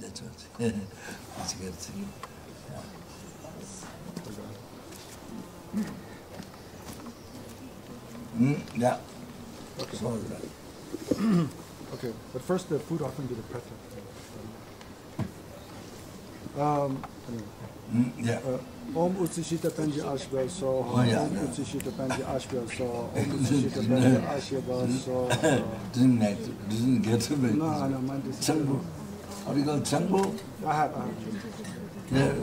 That's what. That's good. Mm, yeah. Okay. Sorry. Okay, but first the food offering to the president. Um, anyway. Mm, yeah. Uh, Om Utsishita Penji Ashbel So, Om yeah. Utsishita Penji Ashbel So, Om Utsishita Penji Ashbel So. Didn't get, didn't get to me. No, I know, mine is. How do you call Changu? I have, I have. Yeah.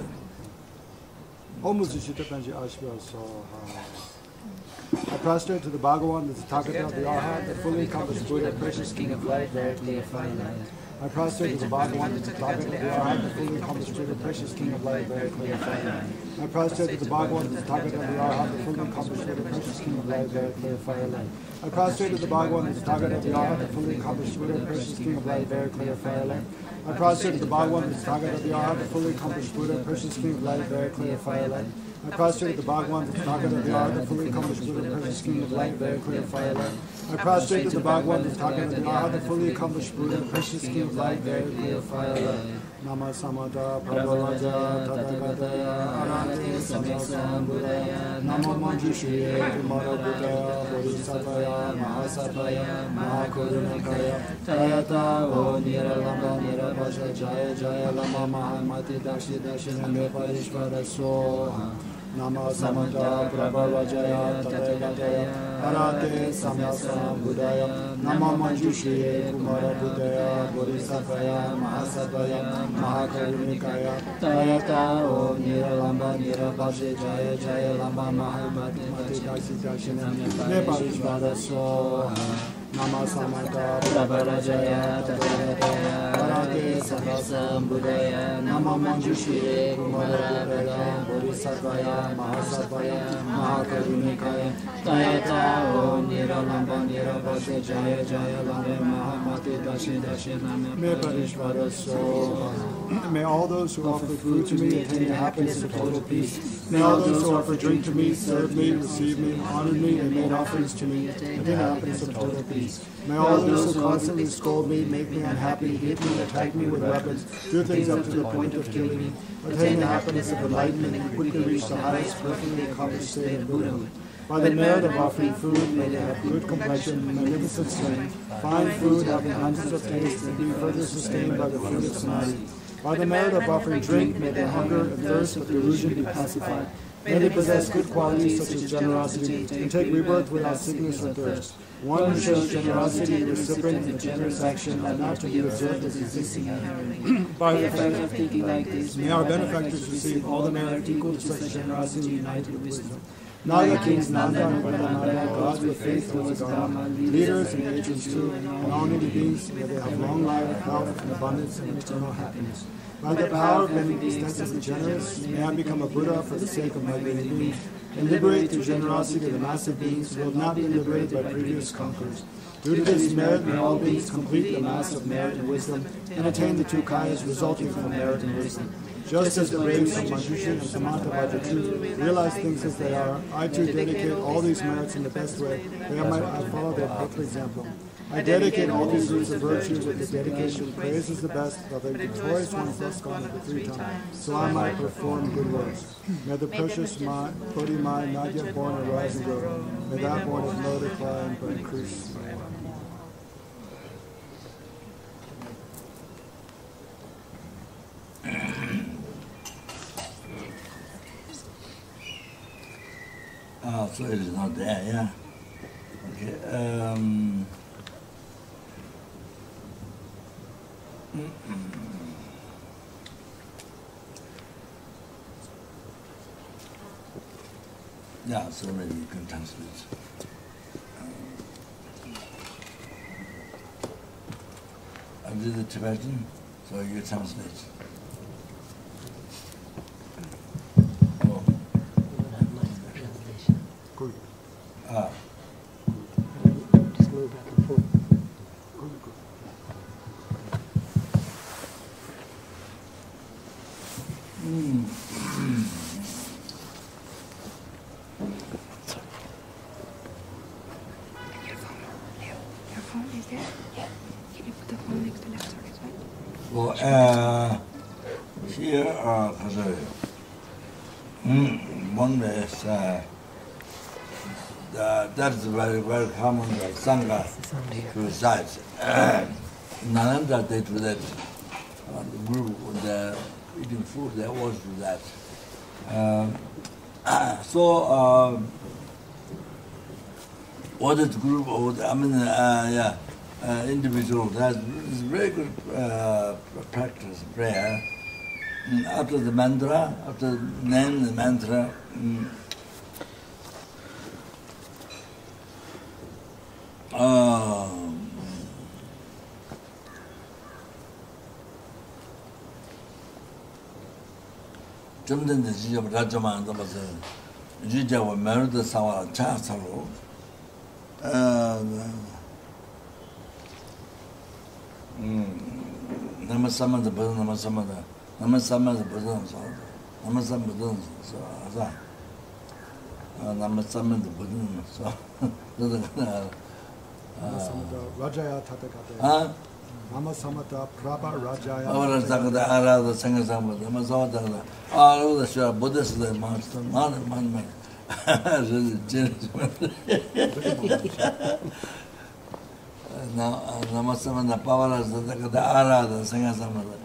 Om Utsishita Penji Ashbel So. uh, I prostrate to the Bhagavan, the Tathagata of the Arhat, the fully accomplished Buddha, precious King of light, very clear fire light. I prostrate to the Bhagavan, the Tathagata of the Arhat, the fully accomplished Buddha, precious King of light, very clear fire light. I prostrate to the Bhagavan, the Tathagata of the Arhat, the fully accomplished Buddha, precious King of light, very clear fire light. I prostrate to the Bhagavan, the Tathagata of the Arhat, the fully accomplished Buddha, precious King of light, very clear fire light. I prostrate to the Bhagavan, the Tathagata of the Arhat, the fully accomplished Buddha, precious King of light, very clear fire light. I prostrate to the Bhagavan, the Tathagata of the Arhat, the fully accomplished Buddha, precious King of light, very clear fire light. I prostrate to the Bhagavan, the Tathagata of the Arhat, the fully accomplished Buddha, precious King of light, very clear fire light. Nama Samada Prabhavaja Tadhagataya Arhate Samyasam Buddhaya Namo Manjushriye Kumara Buddhaya Bodhisattvaya Mahasatvaya Mahakarunakaya Tayata O Niralamba Nirabhasha Jaya Jaya Lama Mahamati Dashi Dashiname Parishvara Soha नमो समन्त प्रभवजय तदगतय हराते समसम्बुदय नमो मञ्जुषे कुमारबुदय भुरिसत्वय महासत्वय महाकरुणिकाय तयता ॐ निरलम्ब निरपशे जय जय लम्ब महामति मति काशिदाशिनं नेपालिष्वादसोः Tadhagataya Arhate Samyasam Buddhaya Namo Manjushriye Kumara Buddhaya Bodhisattvaya Mahasatvaya Mahakarunikaya Tayata O Niralamba Nirabhasha Jaya Jaya Lama Mahamati Dashi Dashiname Parishvara Soha May all those who offer food to me attain happiness and total peace. May all those who offer drink to me, serve me, receive me, honor me, and make offerings to me attain happiness of total peace. May all those who constantly scold me, make me unhappy, hit me, attack me with weapons, do things up to the point of killing me, attain the happiness of enlightenment, and quickly reach the highest, perfectly accomplished state of Buddhahood. By the merit of offering food, may they have good complexion, magnificent strength, fine food having hundreds of tastes, and be further sustained by the fruit of samadhi. By the merit of offering drink, may their hunger and thirst of delusion be pacified. May they possess good qualities such as generosity, and take rebirth without sickness or thirst. One who shows generosity, recipient, and generous action are not to be observed as existing inherently. By the effect of thinking like this, may our benefactors receive all the merit equal to such generosity united with wisdom. Naga kings, Nanda and Vandanaya, gods with faith towards Dharma, leaders and agents too, and all living beings, may they have long life, health, and abundance, and eternal happiness. By the power of being extensively generous, may I become a Buddha for the sake of my living beings, and liberate through generosity of the massive beings who have not been liberated by previous conquerors. Due to this merit, may all beings complete the mass of merit and wisdom, and attain the two kayas resulting from merit and wisdom. Just as the rays of Manjushri and Samantabhadra realize things as they are, I too dedicate all these merits in the best way, that I follow their perfect example. I dedicate all these roots of virtue with the dedication praise is the best, the victorious one thus gone the three times, so I might perform good works. May the precious mind, Bodhi mind, not yet born arise and grow. May that born of multiply and increase. Ah, so it is not there, yeah. Okay. Um, yeah, so maybe you can translate. I did the Tibetan, so you translate. Oh, Good. ah. Well, uh, here are the mm, one is uh, the, that's very, very common the Sangha resides. Nananda did with it, uh, the group, the eating food they always do that. Uh, so uh, what is group of I mean uh, yeah uh, individual that is very good uh, practice prayer mm, after the mantra after name the mantra mm, 좀 전에 지금 라조만 넘어서 유지하고 메르드 사와 차사로 어 음, nama samada bada nama samada, nama samada bada nama samada, nama samada bada nama samada, nama samada bada nama samada, dada kana, Rajaya Tathagata. ha? Mama samata prabha rajaya. Avara sakada arada sanga samata mama samata kada. Aro da shwa buddha sada man man man man. Namasamana pavara sada kada arada sanga samata.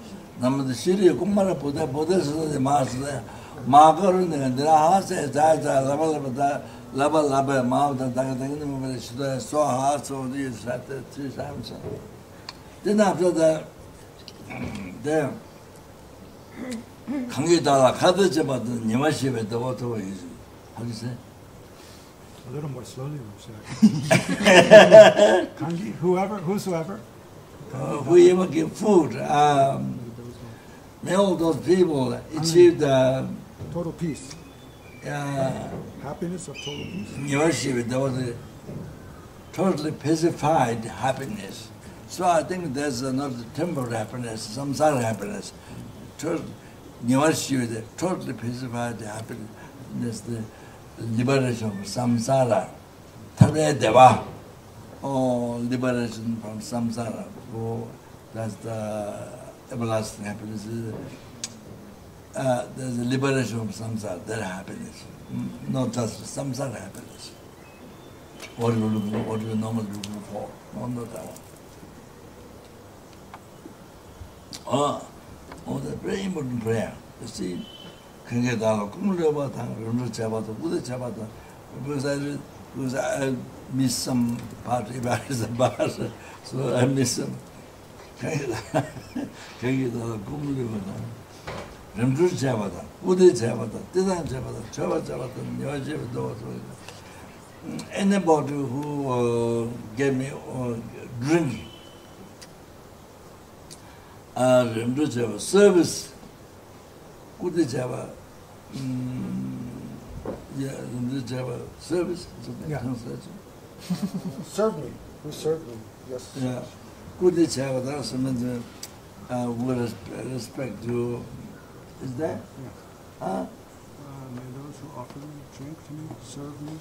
Namada shiri kumara buddha buddha sada man sada. Makaru ne dira hasa jaya jaya laba laba laba laba mavda daga daga ne mabada shida so hasa odi shata tsu samsa. Ha so di sata tri samsa dina after the de kange dala kada jabada nima shibe da wato is how do you say A little more slowly, Kanji, whoever, whosoever. uh, whoever give food um, may all those people achieve the Total peace. uh, Happiness of total peace. worship, there was a totally pacified happiness. So I think there's another temporary happiness, samsara happiness, total, nivarshiva, the totally pacified happiness, the liberation from samsara, tabre deva, oh, liberation from samsara, oh, that's the everlasting happiness. Uh, there's a liberation from samsara, that happiness, mm, not just samsara happiness. What do you look for? What do you normally look for? No, not that one. Oh, oh, that's very important prayer. You see, 그게 다 꿈을 다 그런 잡아도 무대 잡아도 because I because I miss some part if I is a part so I miss some 그게 다 그게 다 꿈을 다 렘줄 잡아다 무대 잡아다 대단 잡아다 잡아 잡아다 여제도 또 anybody who uh, gave me uh, drink ఆ రెండు సేవ service కుది సేవ Yeah, did you have a service? Yeah. Translation? served me. Who me? Yes. Yeah. Good did you uh, with respect to. Is that? Yeah. Huh? Um, those who offer me, drink to me, serve me.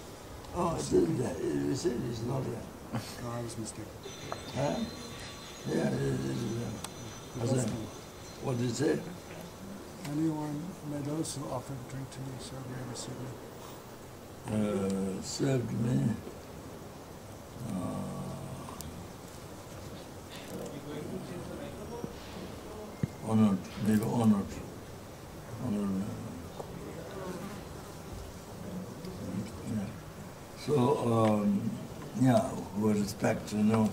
Oh, it's that? there. It is, it is not there. I was mistaken. Huh? Yeah, it is is that. What's that? What did you say? Anyone, may those who offer drink to me serve me and receive me. uh, served me. Uh, honored, maybe honored. honored. Yeah. So, um, yeah, with respect you know,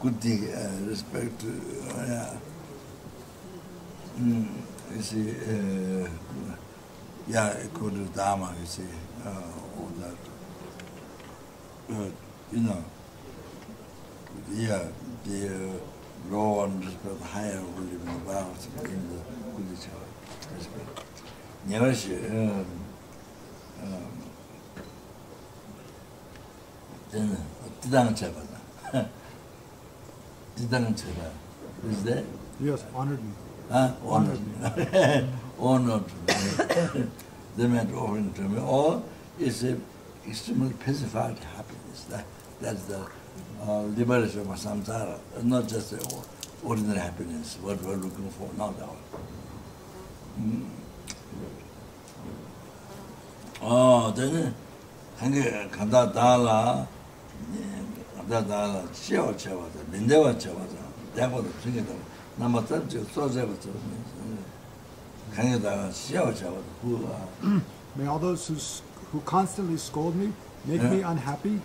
good uh, respect uh, yeah. 이제 야 그걸 담아 이제 오다 어 이나 yeah the law and the higher will be about in the kulisa never um then tidang chaba tidang chaba is that? Yes honored me. Huh? Honored me. Honored me. they meant offering to me. Or it's a extremely pacified happiness. That, that's the uh, liberation of samsara. Not just a, ordinary happiness, what we're looking for, not our. Mm. 어, 저는 한개 간다 달라. 간다 달라. 쉬어 쳐봐서 민대와 쳐봐서 내가도 중에도 남았던 저 소재부터 강에다가 쉬어 쳐봐서 그 May all those who, s- who constantly scold me, make Yeah. me unhappy,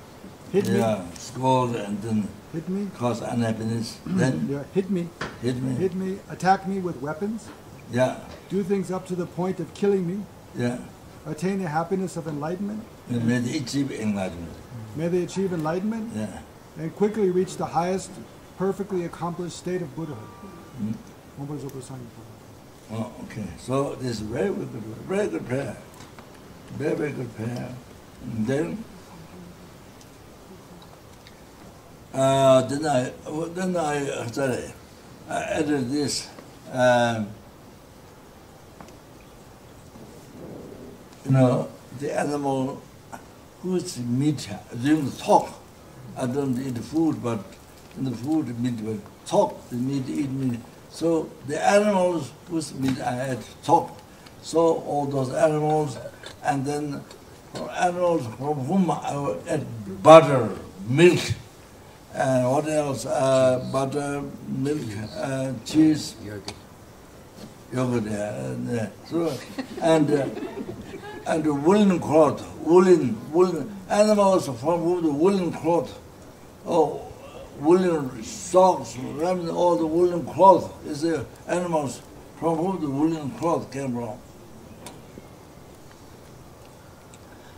hit yeah, scold and then me, hit me, cause unhappiness, then yeah, hit me, hit me. hit me, attack me with weapons, Yeah, do things up to the point of killing me, yeah. attain the happiness of enlightenment. And may they achieve enlightenment. May they achieve enlightenment Yeah. and quickly reach the highest, perfectly accomplished state of Buddhahood. Mm -hmm. Oh, okay. So this is very good, very good prayer. Very, very good prayer. And then, uh, then I, then I, sorry, I added this. Um, you know, the animal who's meat, they talk. I don't eat food, but in the food meat, but talk, the meat, eat meat. So the animals whose meat I had talk, so all those animals, and then for animals from whom I add butter, milk, and what else? Uh, butter, milk, uh, cheese, Yogurt. yogurt, yeah, and, uh, so, and uh, and woolen cloth, woolen, woolen animals from whom the woolen cloth, oh, woolen socks, all the woolen cloth is the animals from whom the woolen cloth came from.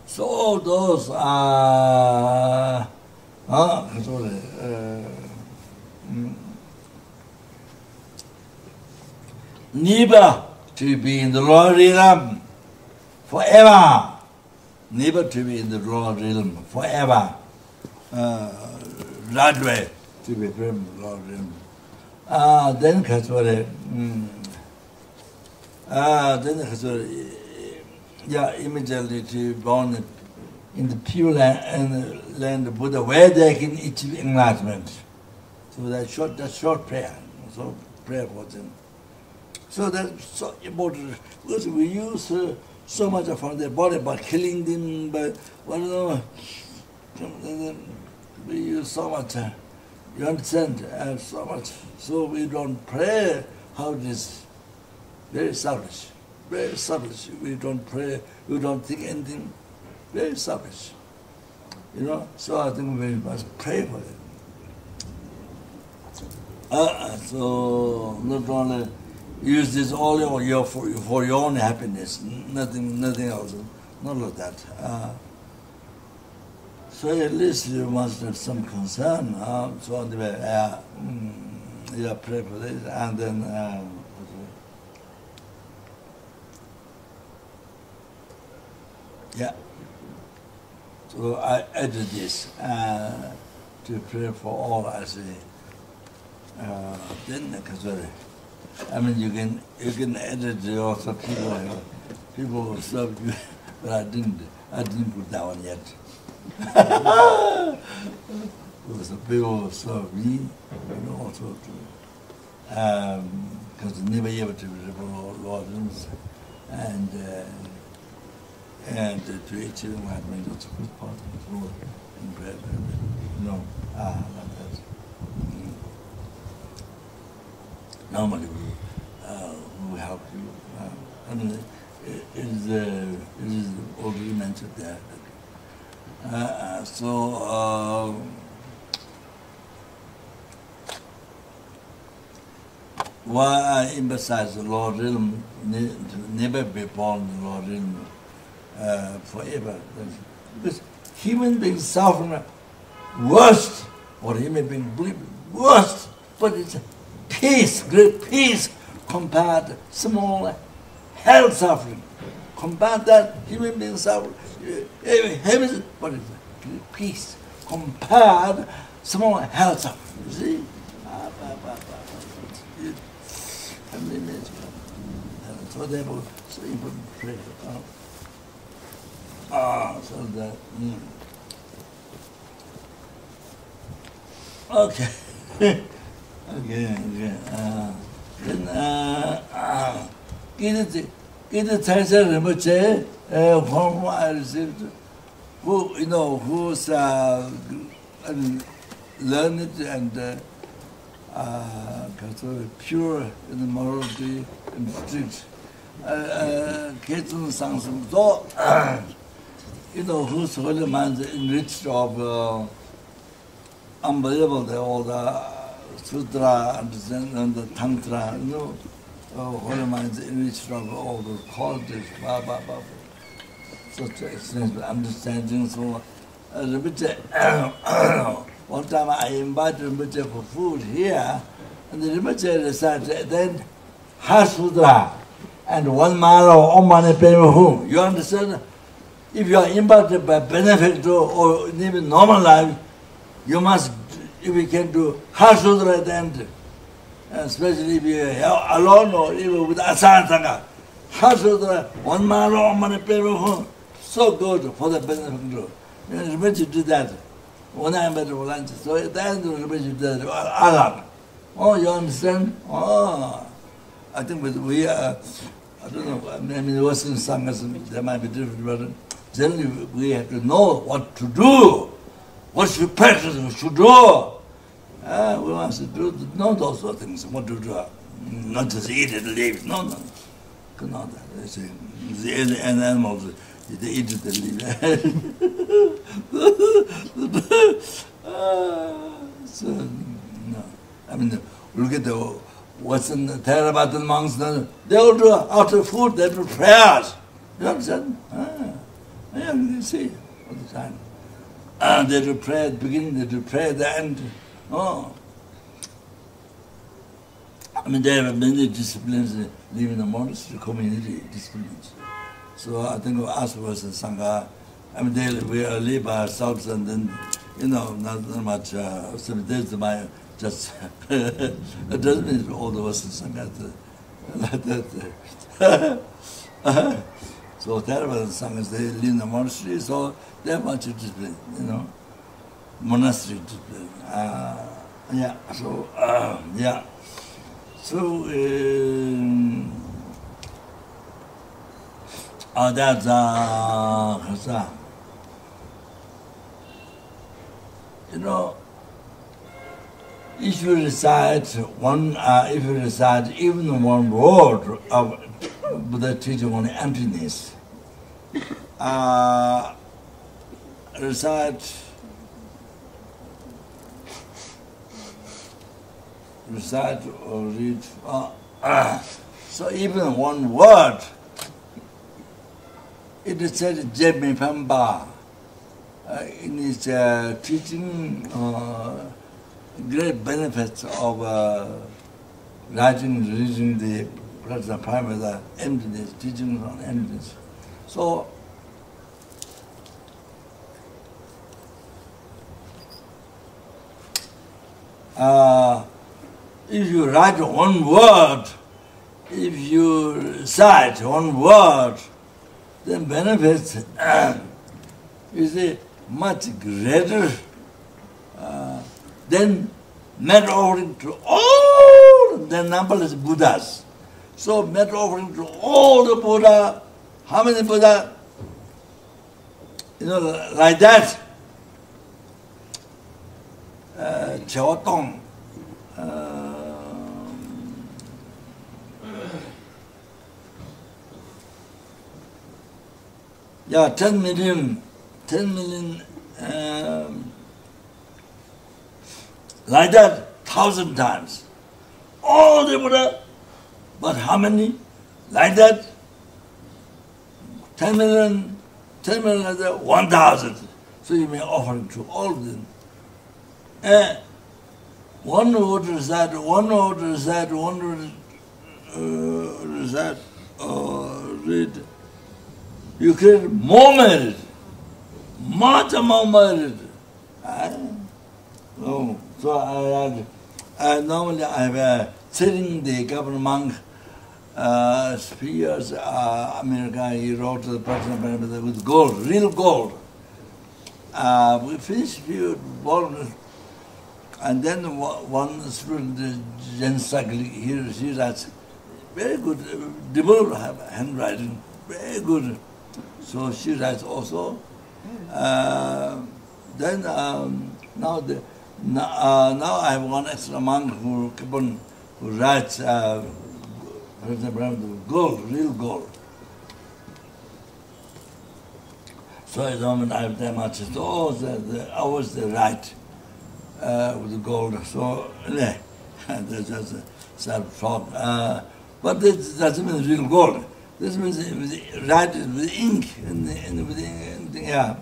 So all those are, uh, sorry, uh, mm, never to be in the Lord realm forever. Never to be in the Lord realm forever. Uh, Radway. Tibi Prim, Radway. Ah, then Khaswari, mm. ah, then Khaswari, yeah, immediately born in the pure land, and the land of Buddha, where they can achieve enlightenment. So that short, that short prayer, so prayer for them. So that's so important, because we use uh, so much from their body by killing them, by, well, you know, we use so much. You understand? Uh, so much. So we don't pray how it is. Very selfish. Very selfish. We don't pray. We don't think anything. Very selfish. You know. So I think we must pray for it. Uh, so not only use this all your, your for, for your own happiness, nothing nothing else, not like that. Uh, so at least you must have some concern. Uh, so anyway, uh, yeah, pray for this, and then. Yeah. So I added this uh, to pray for all. Say. Uh, then because I mean you can you can edit also people people will serve you, but I didn't I didn't put that one yet. Because the people will serve me and also to because never able to rebel lords and uh, and uh, to achieve enlightenment that's a good part of the world in prayer, you know, ah, like that. Mm. Normally we, uh, we help you. Uh, I mean, it, it is, uh, it is already mentioned there. Uh, so, uh, why I emphasize the Lord realm, ne- never be born in Lord realm uh, forever. Because human beings suffer worst, or human beings believe worst, but it's peace, great peace compared to small health suffering. Compared that human beings suffer heaven, but it's great peace compared hell suffering. You see? Ah. It- so therefore, so important prayer. Ah, so that. Mm. Okay. Okay, okay. Uh, then, uh, uh, 이제 자세를 뭐제 에 who you know who's uh, learned and uh, uh pure in the morality and strict uh getting some so you know who's really man's enriched of uh, unbelievable the, all the sutra and, the, and the tantra you know. Oh, one of my of all the colleges, blah, blah, blah. Such excellent understanding, so uh, Rinpoche, uh, one time I invited Rinpoche for food here, and the Rinpoche uh, decided uh, then Hasudra and one mile of Omani Pemihu. You understand? If you are impacted by benefit or even normal life, you must, if you can do Hasudra at the end, especially if you are alone or even with Asana Sangha. Hasudra, one man or one man people so good for the benefit of the. You know, remember to do that. When I'm at lunch, so at the end, of to did that. Alam. Oh, you understand? Oh. I think with, we are, uh, I don't know, I mean, the Western Sanghas, there might be different, but generally we have to know what to do, what should practice, what should do. Ah, we want to do no those sort of things. What do do? Not just eat it, leave. No, no. no It's a, the an animal. They eat it and leave. uh, so, no. I mean, look at the, what's in the Theravada monks. They all do after food, they do prayers. You understand? Ah. Yeah, you see all the time. And they do prayer at the beginning, they do prayer at the end. Oh. I mean, they have many disciplines that live in the monastery community disciplines. So I think us was in Sangha, I mean, they, we live by ourselves and then, you know, not, not much, uh, so there's my, just, it doesn't mean all of us in Sangha, like that. so that was the Sangha, they live in the monastery, so they have much discipline, you know. Monastery. Uh, yeah, so, uh, yeah. So, um, oh, that's, uh? You know, if you recite one, uh, if you recite even one word of Buddha teaching on emptiness, uh, recite recite or read. Uh, uh, so even one word, it is said Jemi Pamba uh, in its uh, teaching uh, great benefits of uh, writing, reading the prime the emptiness, teaching on emptiness. So uh, if you write one word, if you recite one word, then benefits is a much greater uh, than met offering to all the numberless Buddhas. So met offering to all the Buddha, how many Buddha? You know, like that. Uh, Chao Tong, uh, yeah, 10 million, 10 million, um, like that, thousand times. All the Buddha, but how many? Like that, 10 million, 10 million like that, 1,000. So you may offer to all of them. Uh, one word is that, one word is that, one word uh, is that, uh, read. You much more merit. Oh, so I, I normally I uh, sitting the governor monk uh, spears, uh, America, he wrote to the president with gold, real gold. Uh, we finished few volumes And then one student, Jen Sakli, he, she writes very good, uh, double handwriting, very good. So she writes also. Uh, then um, now the now, uh, now I have one extra monk who keep on who writes uh, for example gold, real gold. So at the moment I have that much. So oh, the, the hours they write uh, with the gold. So yeah, that's just a self talk. Uh, but this doesn't mean real gold. this means with the right with the ink and the, and with the, and the yeah.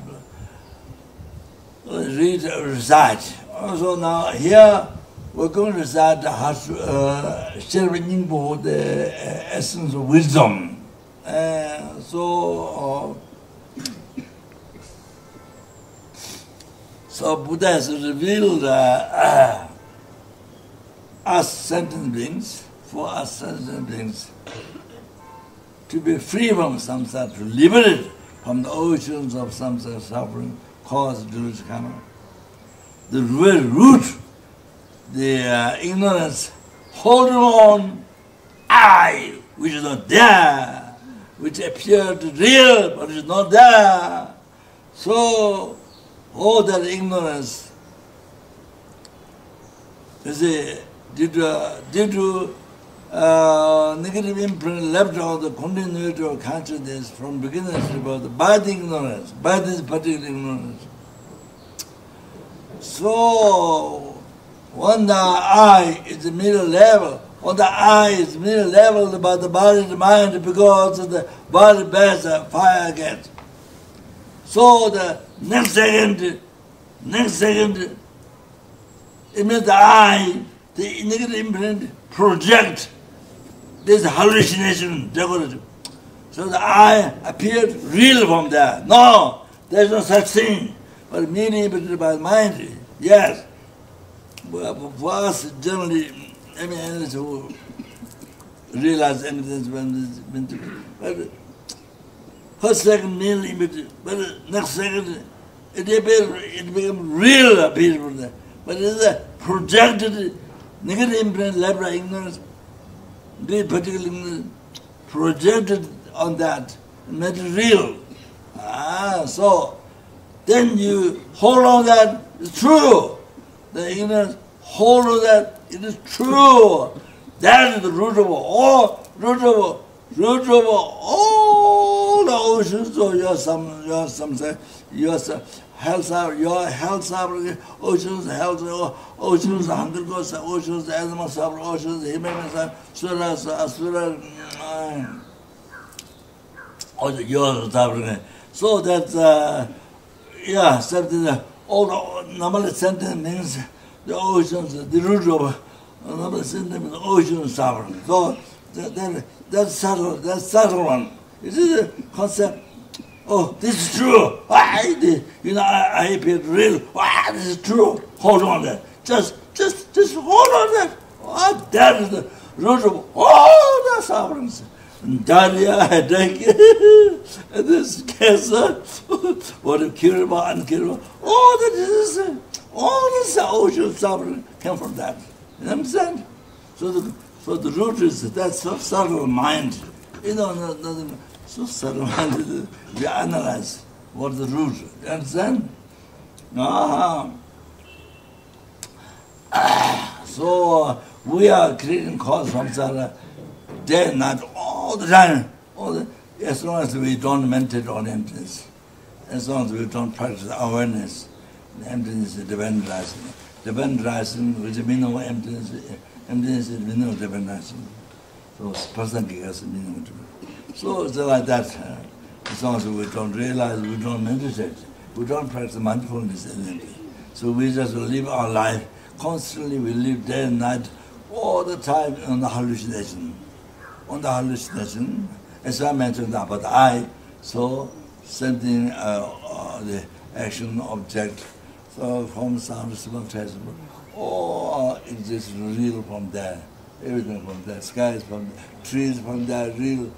Uh, read uh, recite also now here we're going to recite the has uh sharing about the uh, essence of wisdom. Uh, so uh, so buddha has revealed uh, uh, us sentient beings for us sentient beings. to be free from samsara, to liberate from the oceans of samsara suffering, caused cause, delusion, karma. The real root, the uh, ignorance, holding on, I, which is not there, which appeared real, but is not there. So, all that ignorance is a, due to, due to uh, negative imprint left on the continuity of consciousness from beginning to birth by the ignorance, by this particular ignorance. So, when the eye is the middle level, when the eye is middle level by the body and the mind because the body bears a fire against. So the next second, next second, it means the eye, the negative imprint project this hallucination, decorative. So the I appeared real from there. No, there's no such thing. But meaning by the mind, yes. But for us, generally, I mean, analysts who realize anything when it's But first second, merely image, but next second, it became, it became real appearance from there. But it's a projected, negative imprint, labra, ignorance, be particularly projected on that, made real. Ah, so then you hold on that it's true. The ignorance, hold on that it is true. That is the root of all, root of root of all the oceans. So you have some, you have some, you have some, health are your health are oceans health oceans hunger goes oceans animals are oceans humans are suras asura mm. or your tabrin so that uh, yeah something all the normal sentence means the oceans the root of normal sentence the oceans tabrin so that, that that's subtle that's subtle one. Is it a concept Oh, this is true. Why? You know, I, I real. Why? This is true. Hold on there. Just, just, just hold on there. Oh, that is the root of all the sufferings. Diarrhea, headache, and this cancer, what if curable, uncurable, all the diseases, all this ocean suffering came from that. You understand? So the so the root is that subtle mind. You know, nothing So Saruman, we analyze what the rules are. And then, ah, ah, so we are creating cause from Sarah day and night, all the time, all the, as long as we don't meditate on emptiness, as long as we don't practice awareness, the emptiness is dependentizing. Dependentizing, which means of emptiness, emptiness is meaning of dependentizing. So, person gives us meaning of dependentizing. So it's like that uh, as long as we don't realize, we don't meditate. we don't practice mindfulness anyway. So we just live our life, constantly we live day and night, all the time on the hallucination. On the hallucination, as I mentioned uh, about the eye, so something, uh, uh, the action object, so from sound, smell, taste, all oh, exists uh, real from there. Everything from there, sky is from there, trees from there, real,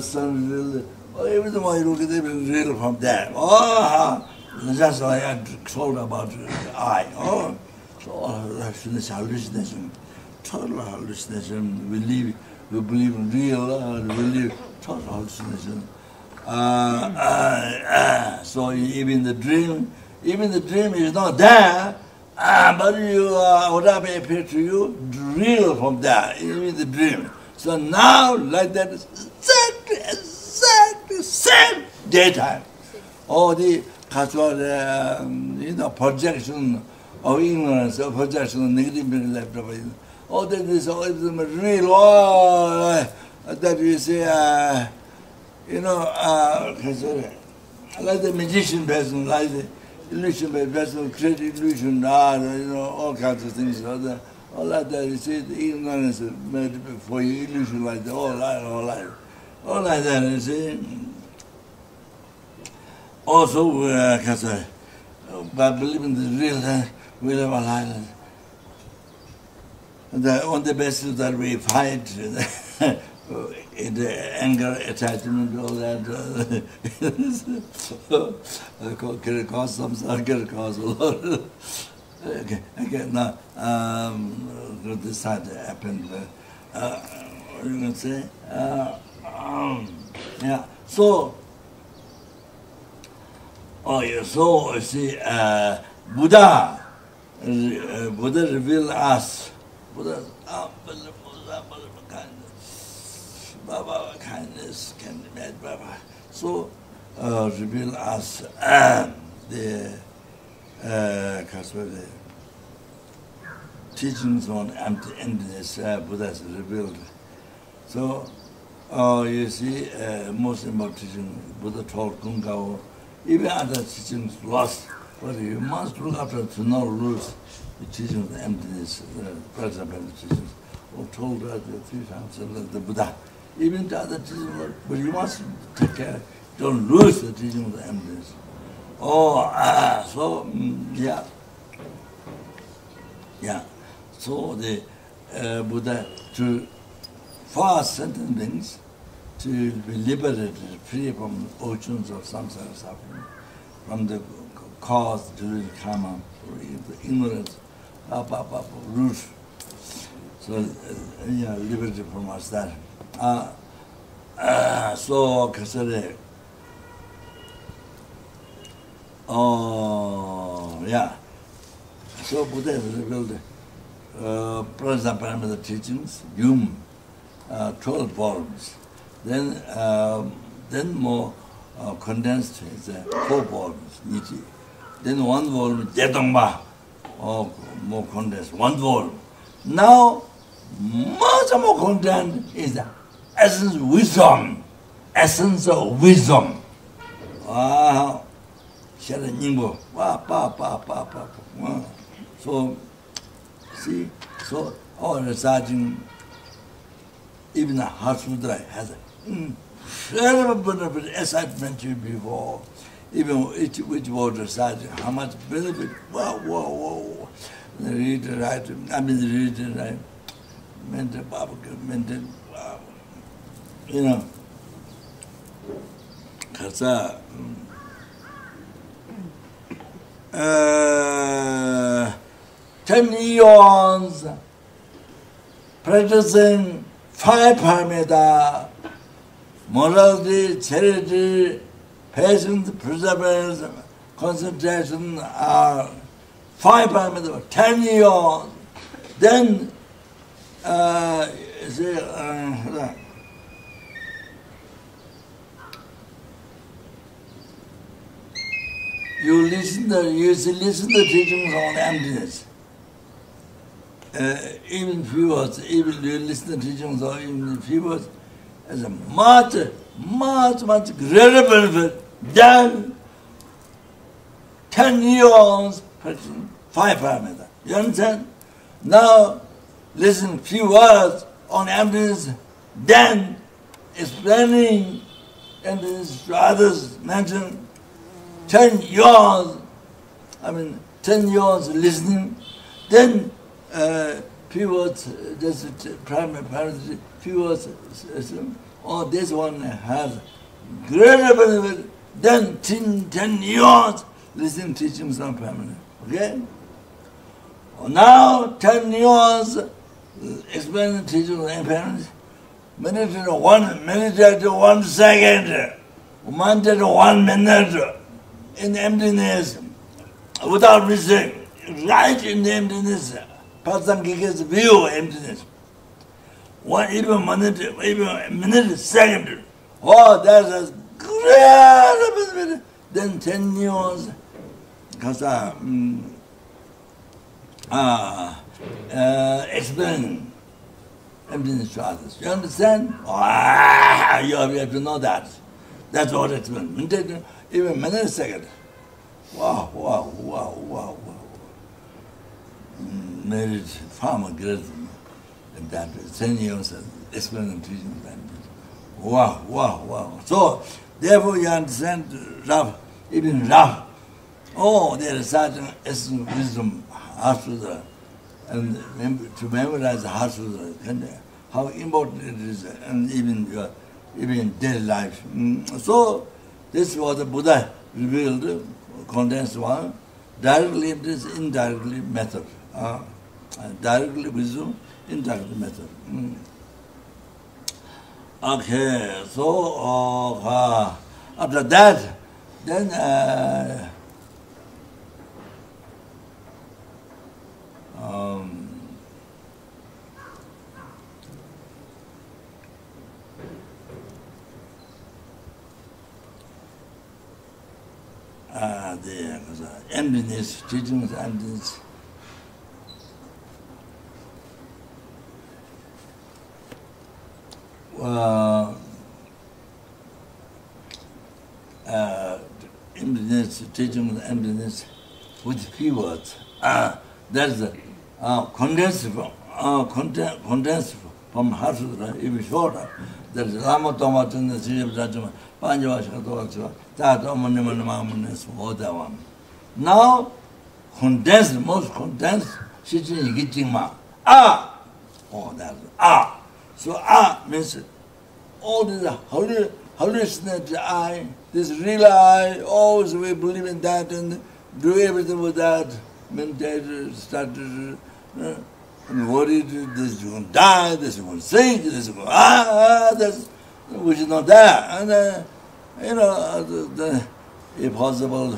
sun real oh some everything I look at them real from there. Oh, just like I told about the eye. Oh, so uh, that's in hallucination. Total hallucination. We live, we believe in real, uh, we live total hallucination. Uh, uh, uh, so even the dream, even the dream is not there, uh, but you, uh, whatever appears to you, real from there, even the dream. So now, like that, exactly same daytime. All the casual, um, you know, projection of ignorance, projection of negative over. All that is all real, all that you say, uh, you know, uh, like the magician person, like the illusion person, create illusion, uh, you know, all kinds of things. All that, all that, you see, the ignorance made for illusion like the whole life, all that. all I that is also uh, cause uh, by believing the real uh, will of our island that on basis that we fight in the anger attachment all that so cause some circle cause a lot okay okay now um this had happened uh, what are you going to say uh, yeah so oh yeah so see uh buddha uh, buddha reveal us. buddha unbelievable kindness baba kindness can be made baba so uh, reveal us. um, the uh the teachings on empty emptiness uh, buddha revealed. so Uh, you see, uh, Muslim baptism, Buddha taught Kung Kao, even other teachings lost, but you must look after to not lose the teaching of the emptiness, the present teachings, or told us the three times, like the Buddha. Even the other teachings, but you must take care, don't lose the teaching of the emptiness. Oh, ah, so, mm, yeah. Yeah. So the uh, Buddha, to far sentient beings to be liberated free from oceans of samsara suffering, from the cause during karma, the ignorance, up, up, up, root. So, uh, yeah, liberty from us that. Uh, uh, so, Kasare, oh, yeah. So, Buddha has revealed, uh, Prajnaparamita teachings, Yum, uh, 12 volumes. Then, uh, then more uh, condensed is uh, four volumes, Niji. Then one volume, Jedongma, oh, more condensed, one volume. Now, much more content is the essence of wisdom, essence of wisdom. Ah, wow. Shara Nyingbo, wow, pa, pa, pa, pa, pa. So, see, so all the sergeant even a Harshudra has incredible as I've mentioned before, even which, which was decided how much benefit, wow, wow, wow, the reader, right, I mean the reader, right, mental, mental, wow, you know, Kasa, mm. uh, 10 eons, practicing 파에 파메다 morality charity patience perseverance concentration are five parameters ten years. Then uh is it, uh, you listen to you listen to teachings on emptiness. Even few words, even you listen to teachings on even few words, as a much, much, much greater benefit than ten years practicing five parameters. You understand? Now, listen few words on emptiness, then explaining emptiness to others, mention 10 years, I mean, 10 years listening, then uh, pivots, this primary parents, pivots system, or this one has greater benefit than 10, 10 years listening teachings on family. Okay? Now, 10 years explaining teachings on parents, minute to one, minute to one second, one to one minute, in emptiness, without reason, right in emptiness, Pakistan gives view of emptiness. One even minute, even minute, second. Oh, that's a great possibility. Then ten years. Because, uh, mm, uh, uh, explain emptiness to others. You understand? Ah, you have to know that. That's what it means. Even minute, second. Wow, wow, wow, wow, wow. Mm. married farmer girl and that ten years explaining to him that wow wow wow. So therefore you understand Rav even Rav oh there is such an essence of wisdom Hasudra and remember, to memorize Hasudra how important it is and even your even in daily life. Mm. so this was the Buddha revealed condensed one directly this indirectly method. Uh, directly presume indirect method. Mm. Okay, so uh, after that, then uh, um, uh, the uh, emptiness, teachings, emptiness, 어 ambulance, teaching with ambulance with three words. Uh, ah, that's the uh, condensed from, uh, content, condensed from Harsutra, even shorter. There's Lama Toma Chandra, Sriyab Jajama, Panjava Shakatova Chiva, Tata Omanima Namamunis, all that one. Now, condensed, most condensed, Shichin Yigichingma. Ah! Oh, that's ah! So ah means all this holy, hallucinatory I, this real I, always we believe in that and do everything with that, meditate, start to, uh, and this is going to die, this is going to sink, this is going to, ah, ah, that's, which is not there. And, uh, you know, uh, the, the, if possible,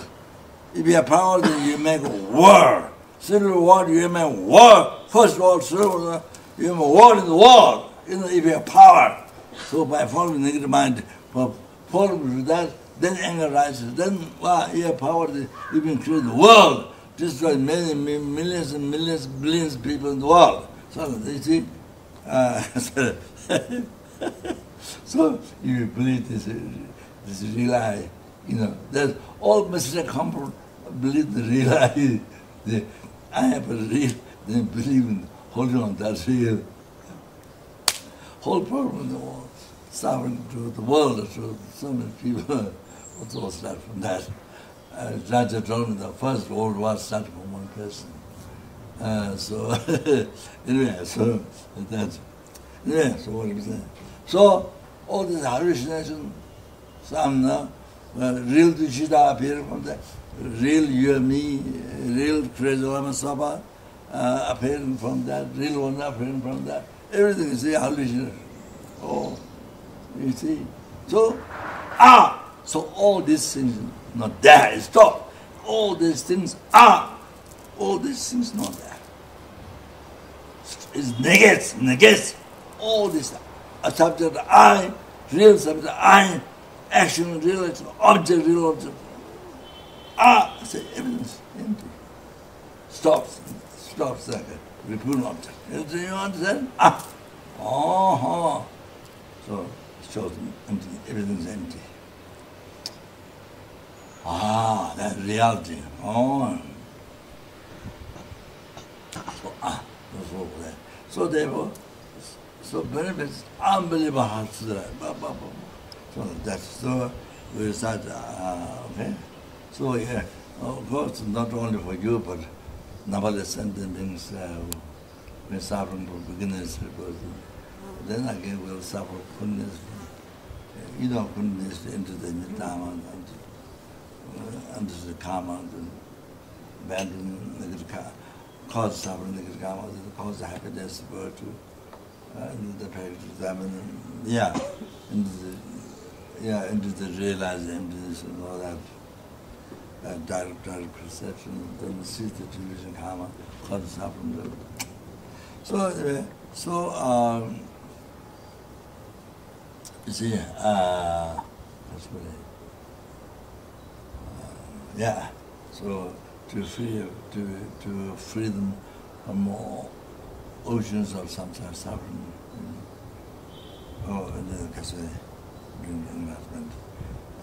if you have power, then you make war. Civil war, you make war. First war, civil war, you make war in the world. You know, if you have power. So by following negative mind, following that, then anger rises. Then, wow, you have power, to even create the world, destroy many, millions and millions, billions of people in the world. So, you see, uh, so, you believe this, this real I, you know, that all Mr. Comfort believe the real I, the, I have a real, they believe in holding on that real. Whole problem world, suffering to the world, to so many people, what's all start from that. Uh, Raja told me the first World War started from one person. Uh, so, anyway, so that's, anyway, so what that? So, all this hallucination, uh, well, real Tushita appearing from there, real you and me, real crazy Lama Zopa uh, appearing from that, real one appearing from that. Everything is a hallucination. Oh, you see. So, ah, so all these things not there, stop. All these things are, all these things not there. It negates, negates all this. A subject I, real subject I, action, real action, object, real object. Ah, say everything's empty. Stops, stops like a repugnant object. do you understand? Ah, oh, oh. So it shows empty, everything's empty. Ah, that reality. Oh. So, ah, that's all there. So therefore, so benefits unbelievable hearts there. Ba, ba, ba. ba. So that's so we start, uh, ah, okay? So yeah, of course, not only for you, but nevertheless, and then things uh, we're suffering from beginners because then again we'll suffer goodness you know goodness into the nidama and under the karma and abandon negative karma cause suffering negative karma the cause of happiness virtue uh, into the practice examine and, yeah into the yeah into the realizing emptiness and all that uh, direct, direct perception then see the delusion karma cause suffering the So, uh, so, um, you see, uh, the? Uh, yeah, so to free, to, to free them from all oceans of samsara suffering. Oh, and then, because bring enlightenment.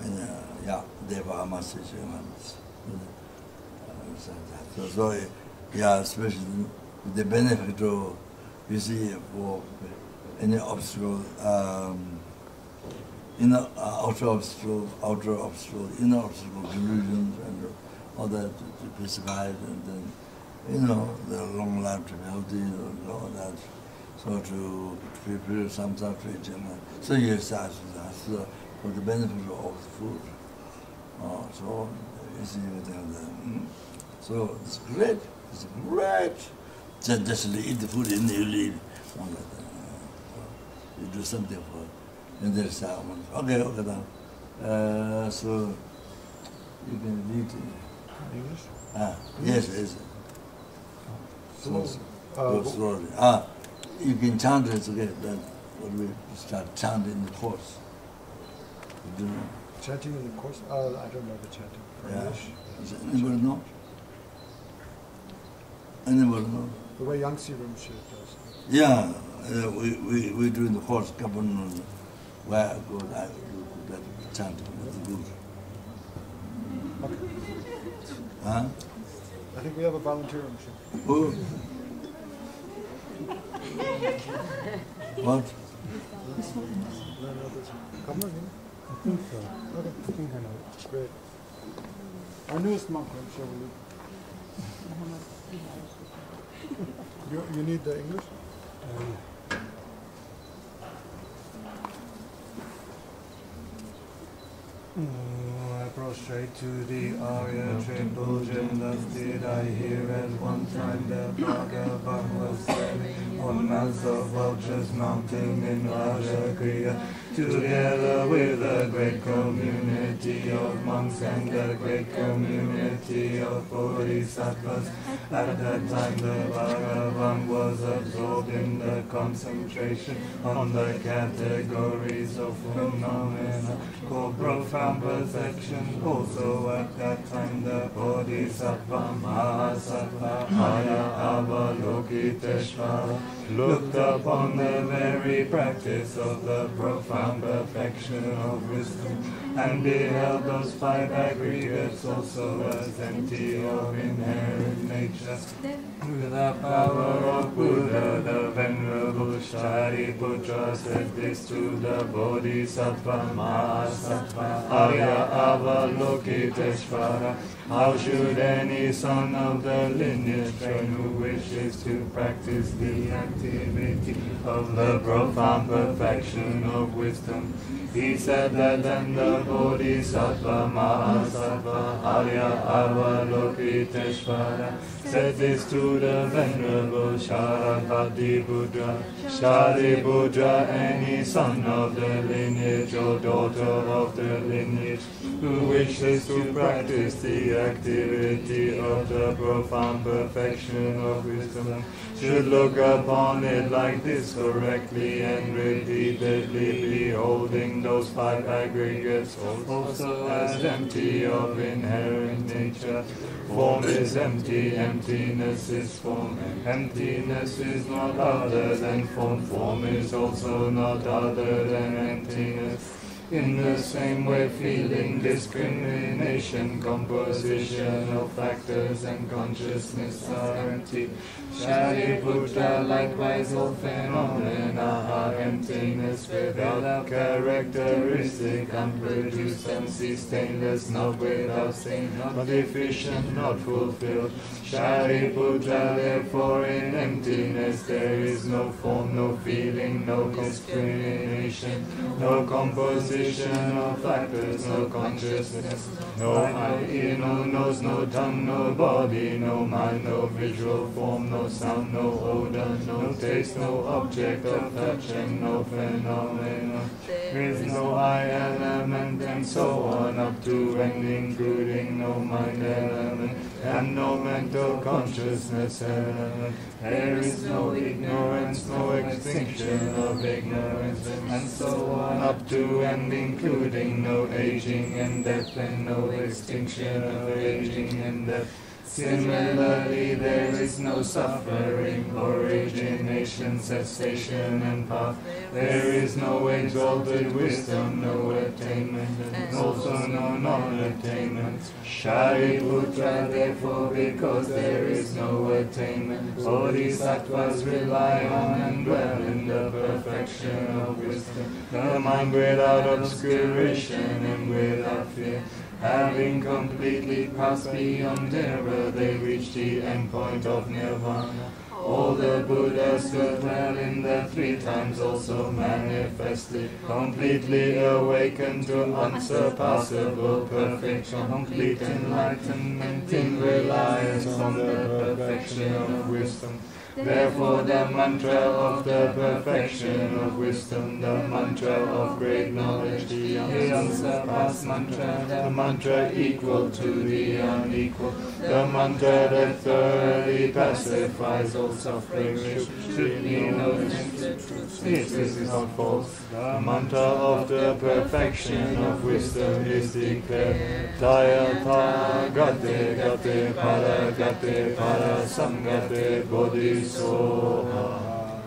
And, uh, yeah, therefore, must say, so, so, yeah, especially the benefit of you see for any obstacle um inner uh, outer obstacle outer obstacle inner obstacle delusions and all that to be survived and then you know the long life to be healthy and all that. So to prepare some stuff for it and so you start to uh, for the benefit of the food. Uh, so you see with them hmm. so it's great it's great. Just, just eat the food and you leave. All that. So you do something for and there's someone. Okay, okay, then. Uh, so you can read. English? Ah, yes, yes. So, So, uh, slowly. Ah, you can chant it again, then we start chanting the course. You do know? chanting in the course? Uh, I don't know the chanting for Yeah. English. Is anybody know? Anybody know? The way Yangsi Rinpoche does. Yeah, uh, we, we, we do in the course, couple of where I go, I do that chanting, that's good. Okay. Huh? I think we have a volunteer Rinpoche. Who? What? No, no, this one. Come on, yeah. I think so. Okay. I think I know it. Great. Our newest monk, I'm Rinpoche, will you, you need the English? Um, I prostrate to the Arya triple gem, did I hear at one time that Bhagavan was standing on mounts of vultures mountain in Rajagriha, together with a great community of monks and a great community of bodhisattvas. At that time the Bhagavan was absorbed in the concentration on the categories of phenomena called profound perfection. Also at that time the Bodhisattva Mahasattva Arya Avalokiteshvara looked upon the very practice of the profound perfection of wisdom and beheld those five aggregates also as empty of inherent nature. With the power of Buddha, the Venerable Shariputra said this to the Bodhisattva Mahasattva Arya Avalokiteshvara. How should any son of the lineage train who wishes to practice the activity of the profound perfection of wisdom? He said that then the Bodhisattva Mahasattva Arya Avalokiteshvara said this to the Venerable Sharadvatiputra. Shariputra, any son of the lineage or daughter of the lineage who wishes to practice the activity of the profound perfection of wisdom should look upon it like this correctly and repeatedly beholding those five aggregates also as empty of inherent nature. Form is empty, emptiness is form. Emptiness is not other than form. Form is also not other than emptiness. In the same way, feeling, discrimination, composition of factors and consciousness are empty. Shariputra, likewise, all phenomena are emptiness without characteristic, unproduced, unsustainless, not without stain, not deficient, not fulfilled. Shariputra, therefore, in emptiness there is no form, no feeling, no discrimination, no composition of factors, no consciousness, no eye, no nose, no tongue, no body, no mind, no visual form, no sound, no odor, no taste, no object of touch, and no phenomenon. There is no I element, and so on, up to and including no mind element, and no mental consciousness element. There is no ignorance, no extinction of ignorance, and so on, up to and including no aging and death, and no extinction of aging and death. Similarly, there is no suffering, origination, cessation, and path. There is no exalted wisdom, no attainment, and also no non-attainment. Shariputra, therefore, because there is no attainment, bodhisattvas rely on and dwell in the perfection of wisdom. The mind without obscuration and without fear Having completely passed beyond error, they reach the end point of nirvana. All the Buddhas who dwell in the three times also manifested, completely awakened to unsurpassable perfection, complete enlightenment in reliance on the perfection of wisdom. Therefore, the mantra of the perfection of wisdom, the mantra of great knowledge, the unsurpassed mantra, the mantra equal to the unequal, the mantra that thoroughly pacifies all suffering, should be noticed. This is not false. The mantra of the perfection of wisdom is declared. Dayata gate gate para gate para samgate bodhi Soha.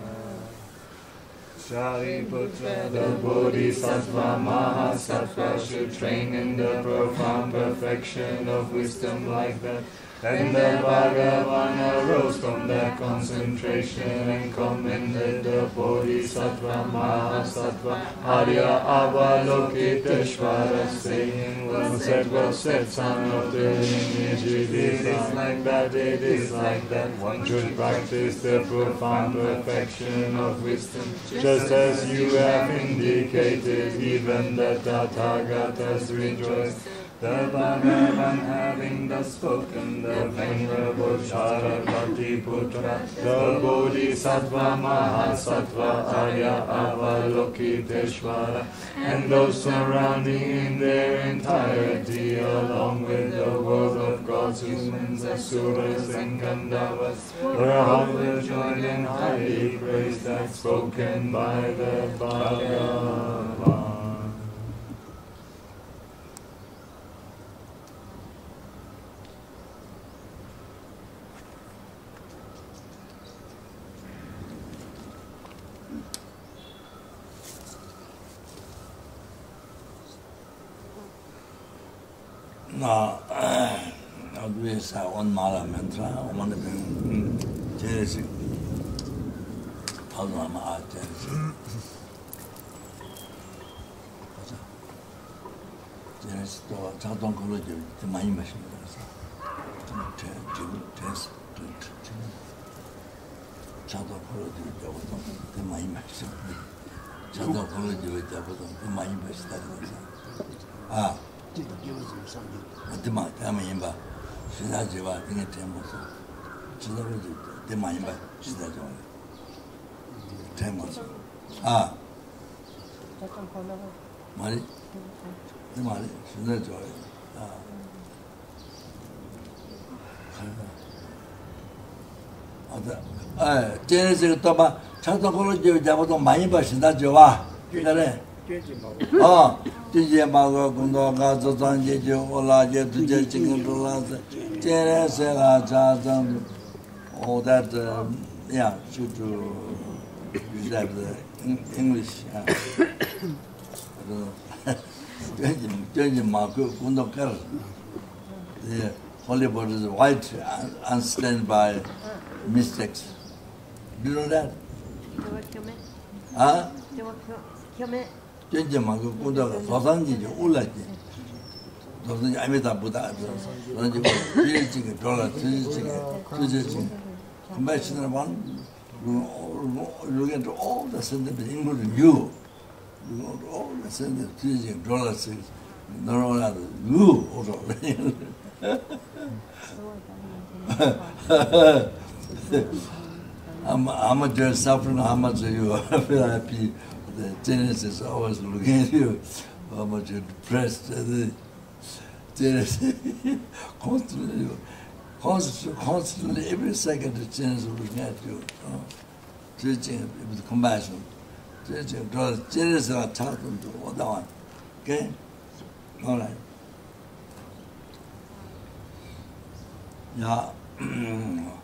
Shariputra, the Bodhisattva Mahasattva should train in the profound perfection of wisdom like that. Then the Bhagavan arose from that concentration and commended the Bodhisattva Mahasattva Arya Avalokiteshvara saying, Well said, well said, son of the lineage, it is like that, it is like that. One should practice the profound perfection of wisdom, just as you have indicated, even the Tathagatas rejoiced. The Bhagavan having thus spoken, the Venerable Sharadvatiputra, the Bodhisattva Mahasattva Arya Avalokiteshvara, and those surrounding in their entirety, along with the world of gods, humans, asuras, and Gandharvas, were overjoyed and highly praised that spoken by the Bhagavan. 나 어디에서 온 말아 멘트라 어머니 ben 제시 하도 아마 제시 맞아 제시 또 자동 걸어줘 좀 많이 마십니다 그래서 제 지금 제시 자동 걸어줘 저보다 좀 많이 마시죠 자동 걸어줘 저보다 좀 많이 마시다 그래서 아 jītā gyōwa sō sāngi dīmā dāma yīmbā shīdā jīvā dīngi tēmbō sō jītā rō jī dīmā yīmbā shīdā jīvā tēmbō sō ā mārī dīmā rī shīdā jīvā ā ā tēne sīgī tōpa chātā kōrō jīvā jābā tō mā yīmbā shīdā jīvā jītā rē 아 아다 아 제네스 또봐 차도 걸어 잡아도 많이 봐 시다지 와 그래 아 진짜 마가 군도 가서 단계 저 올라게 두제 지금 돌아서 제레세가 자전 all that uh, yeah should to use that uh, english yeah 저기 저기 마그 군도 가 the holy word is white and stand by mistakes do you know that 대 jenje mangu kunda ka sosanji jo ula ji sosanji amita buddha sosanji piri chigi, dhola, tsiri chigi, tsiri chigi kumbaya chindra man looking to all the sentiments including you looking to all the sentiments, tsiri chigi, dhola, tsiri narola, you also how much you're suffering, how much you feel happy the Genesis, I was looking at you, how much you're depressed, and the Genesis, constantly, constantly, constantly, every second the Genesis looking at you, you know, teaching with compassion, teaching, because Genesis are talking to all that one, okay? All right. Yeah.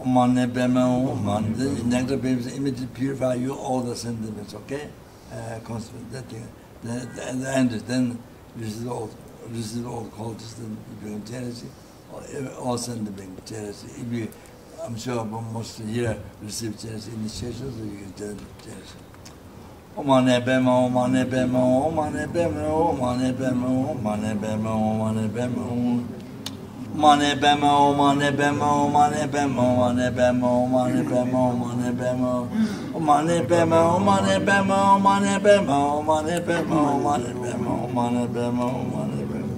Oman ne bemen, oman, the nectar babies, immediately purify you all the sentiments, okay? uh, that the, the, the end is then this is all this is all cultures in bring charity, also in the bring charity. If you, I'm sure most of here receive charity in the churches, you can tell charity. Aman ebeme, aman ebeme, aman ebeme, aman ebeme, aman ebeme, aman ebeme, aman ebeme, Mane bemo, mane bemo, mane bemo, mane bemo, mane bemo, mane bemo, mane bemo, mane bemo, mane bemo, mane bemo, mane bemo, mane bemo, mane bemo.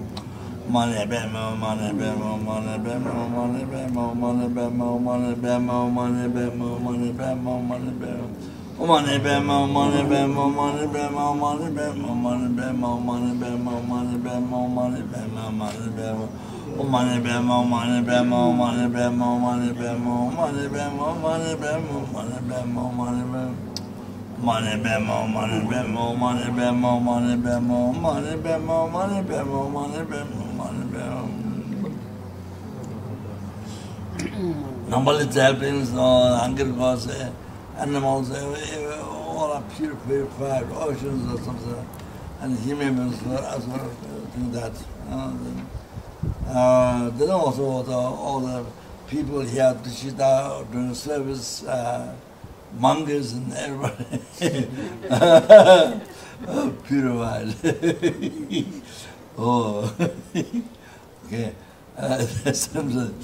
Mane bemo, mane bemo, mane bemo, mane bemo, mane bemo, mane bemo, mane bemo, mane bemo, mane bemo. Mane bemo, mane bemo, mane bemo, mane bemo, mane bemo, mane bemo, mane bemo, mane bemo, mane bemo. Money bemo, money bemo, money bemo, money bemo, money bemo, money bemo, money bemo, money bemo. Money bemo, money bemo, money bemo, money bemo, money bemo, money bemo, money bemo, money bemo. Number of helpings, no, hungry gods, animals, all are pure, purified, oceans or something, and human beings as well, think that. Uh, then also the, all the people here, Tushita, doing service, uh, and everybody purified. oh, okay. Uh, something.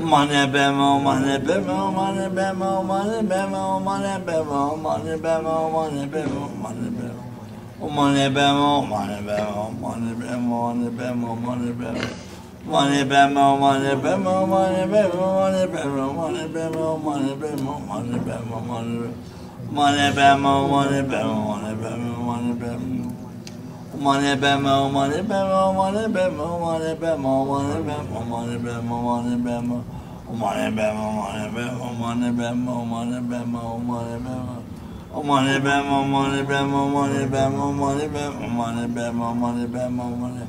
Money bemo, money bemo, money bemo. Money bemo, money bemo, money bemo, money bemo, money bemo. Money bemo, money bemo, money bemo, money bemo, money bemo, money bemo, money bemo, money bemo. Money bemo, money bemo, money bemo, money bemo, money bemo. Money bemo, money bemo, money bemo, money bemo, Mane be ma mane be ma mane be ma mane be ma mane be ma mane be ma mane be ma mane be ma mane be ma mane be ma mane be ma mane be ma mane be ma mane be ma mane be ma mane be ma mane be ma mane be ma mane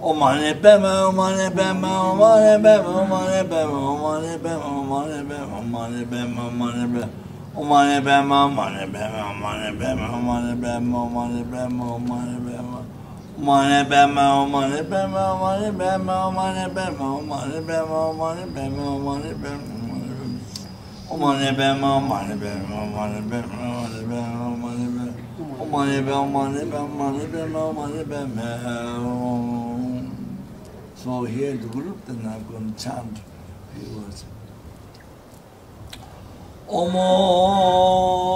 o mane be ma o mane be ma o mane be ma o mane be ma o mane be ma o mane be ma o mane be ma o mane be money bemo, money bemo, money bemo, money bemo, money bemo, money bemo. Money bemo, money bemo, money bemo, money bemo, money bemo, money bemo, money bemo, money. Oh, money bemo, money bemo, money bemo, money bemo, money. Oh, money bemo, money bemo, money bemo, money bemo. So here the group, then I'm going to chant a few 思う。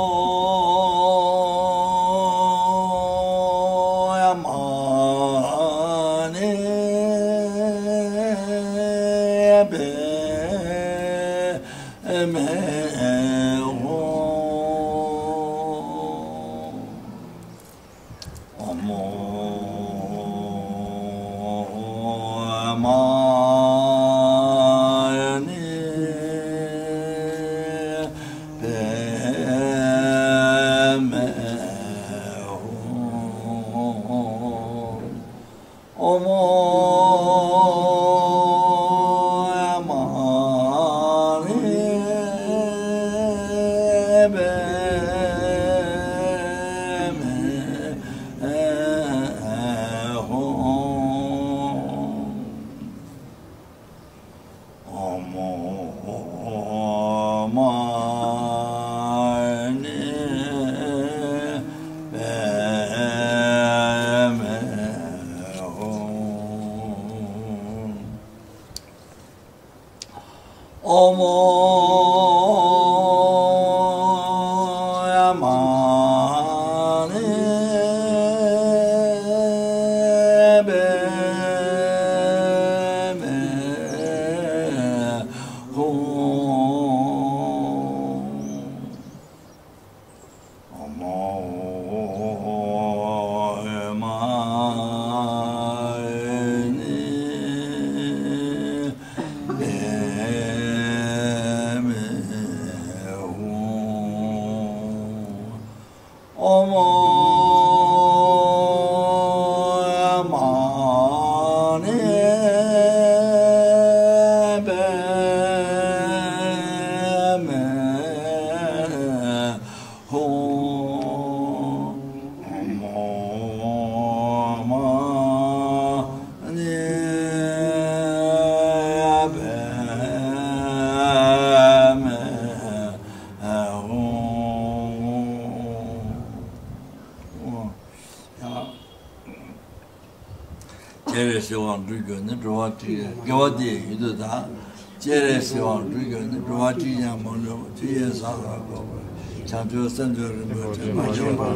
Okay. san jo rin ma jo ma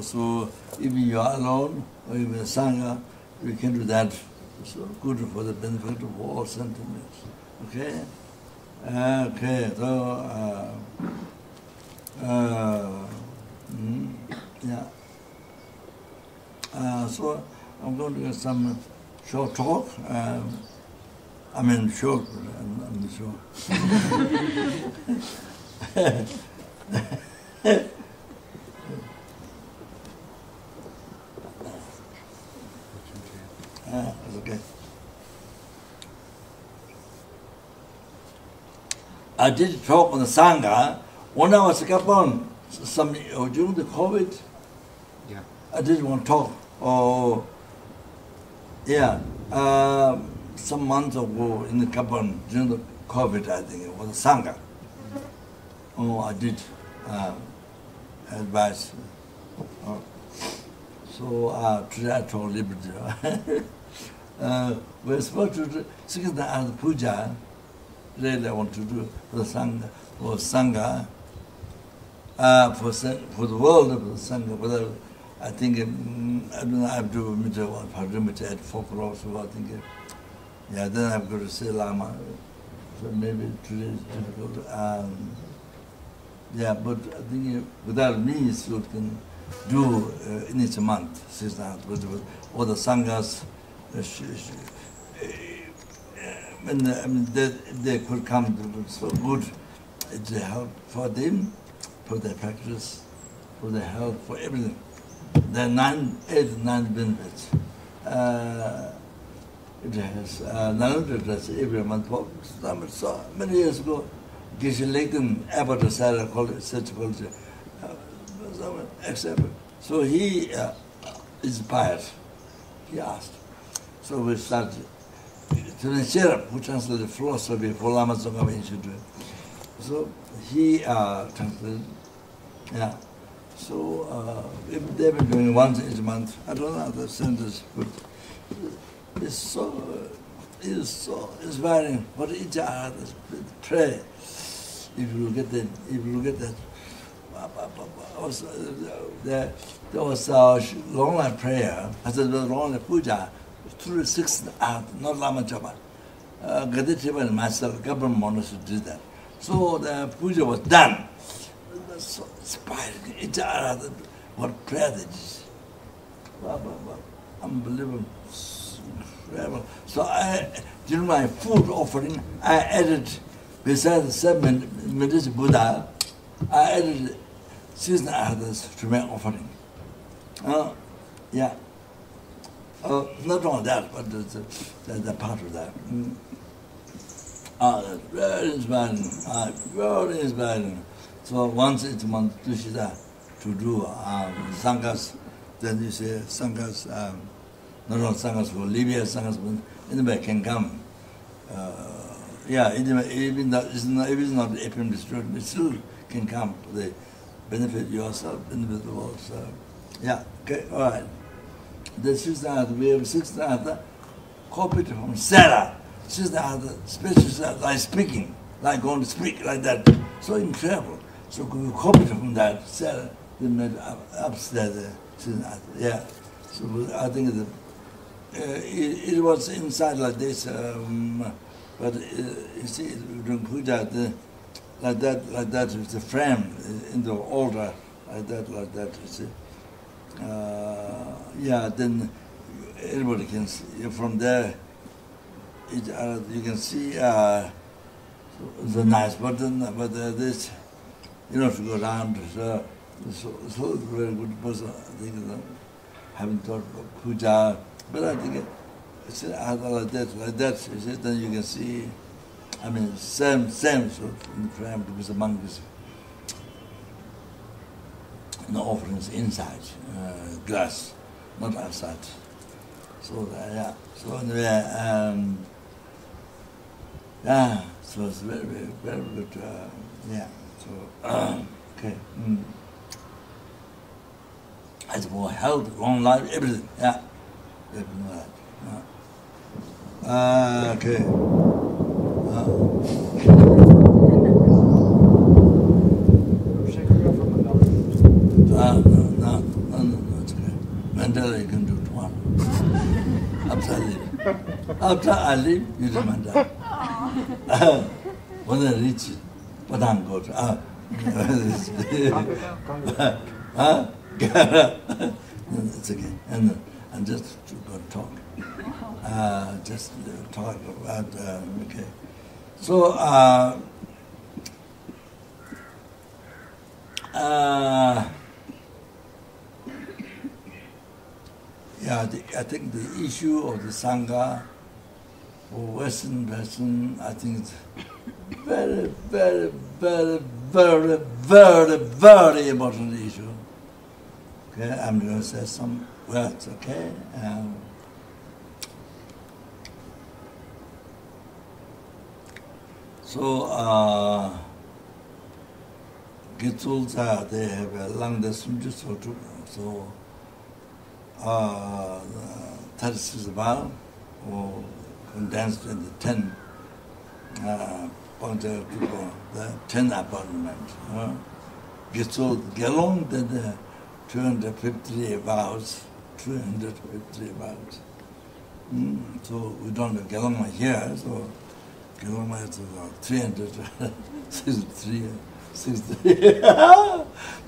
so if you are alone or if a sangha you can do that so good for the benefit of all sentiments okay okay so yeah uh so i'm going to get some short talk um I mean, short, I'm, I'm sure. Ah, okay. I did talk on the Sangha when I was up on some uh, during the COVID. Yeah. I didn't want to talk. oh yeah uh some months ago in the Gabon during the COVID I think it was a sangha. Oh I did uh, advice. Uh, so uh, today I told Liberty. Uh, we're supposed to do because uh, the puja really I want to do the sangha or sangha uh, for, for the world of the sangha whatever I think um, I don't know, I have to meet one Parimita at four o'clock, so I think. Uh, yeah, then I've got to say Lama. So maybe today is difficult. Um, yeah, but I think uh, without me, still can do uh, in each month, six months, with, with all the sanghas. Uh, uh, uh, I mean, they, they could come to so good, a help for them, for their practice, for their health, for everything. the nan eh, is nan bin bit uh it has uh nan address every month for some so many years ago this legan about the sala college such college uh, so except so he uh, is biased he asked. So we started. To the chair who translated philosophy for Lama Tsongkhapa Institute so he uh translated. Yeah. So uh, if they've been doing once each month, I don't know the sentence, but it's so, it's so inspiring for each other. Pray. If you look at that, if you look at that, there, there was a long line prayer, I said, the long line puja, through the sixth not Lama Chopa. Uh, Gaditiba and myself, government monks did that. So the puja was done. It was so inspiring. Each other, what prayer they did. Wow, wow, wow. Unbelievable. Incredible. So I, during my food offering, I added, besides the seven meditation Buddha, I added six others to my offering. Uh, yeah. Uh, not only that, but the, the, the part of that. Mm. Ah, very inspiring. Ah, very inspiring. So once each month, Tushita, to do um, sanghas, then you say sanghas, um, not only sanghas for Libya, sanghas for anybody can come. Uh, yeah, even, though it's not, if it's not open district, it still can come for the benefit yourself, benefit the world. So, yeah, okay, all right. The sister, we have sister, copied from Sarah. Sister, the special like speaking, like going to speak like that. So incredible. So we copied from that. Sarah, they made up, upstairs. Uh, yeah. So I think the, uh, it, it was inside like this, um, but uh, you see, during puja, the, like that, like that with the frame in the altar, like that, like that. You see. Uh, yeah, then everybody can see from there. It, uh, you can see uh, the nice, button, but uh, this, you know, to go around. So, so, so very good person. I think uh, haven't thought of puja, but I think it's uh, like that, like that. You see, then you can see. I mean, same, same sort of in the frame because the monks the offerings inside uh, glass, not outside. So uh, yeah. So anyway, um, Yeah, so it's very, very, very good. Uh, yeah, okay. Mm. Has more health long life everything. Yeah. Everything like that ah okay uh. no no no no it's good mandala you can do it after I leave after I leave you do mandala when I reach it. But I'm good. Uh, it's okay. And I'm just going to talk. Uh, just uh, talk about, uh, okay. So, uh, uh, yeah, the, I think the issue of the Sangha for Western person, I think very, very, very, very, very, very important issue. Okay, I'm going to say some words, okay? Um, so, uh, Gitsulza, they have a long distance so to so, uh, that is about, or condensed into 10 uh, of people, the 10 appointments. Uh, Getsul Gelong did uh, 250 vows, 250 vows. Mm, so we don't have Gelongma here, so Gelongma is about 363, 63,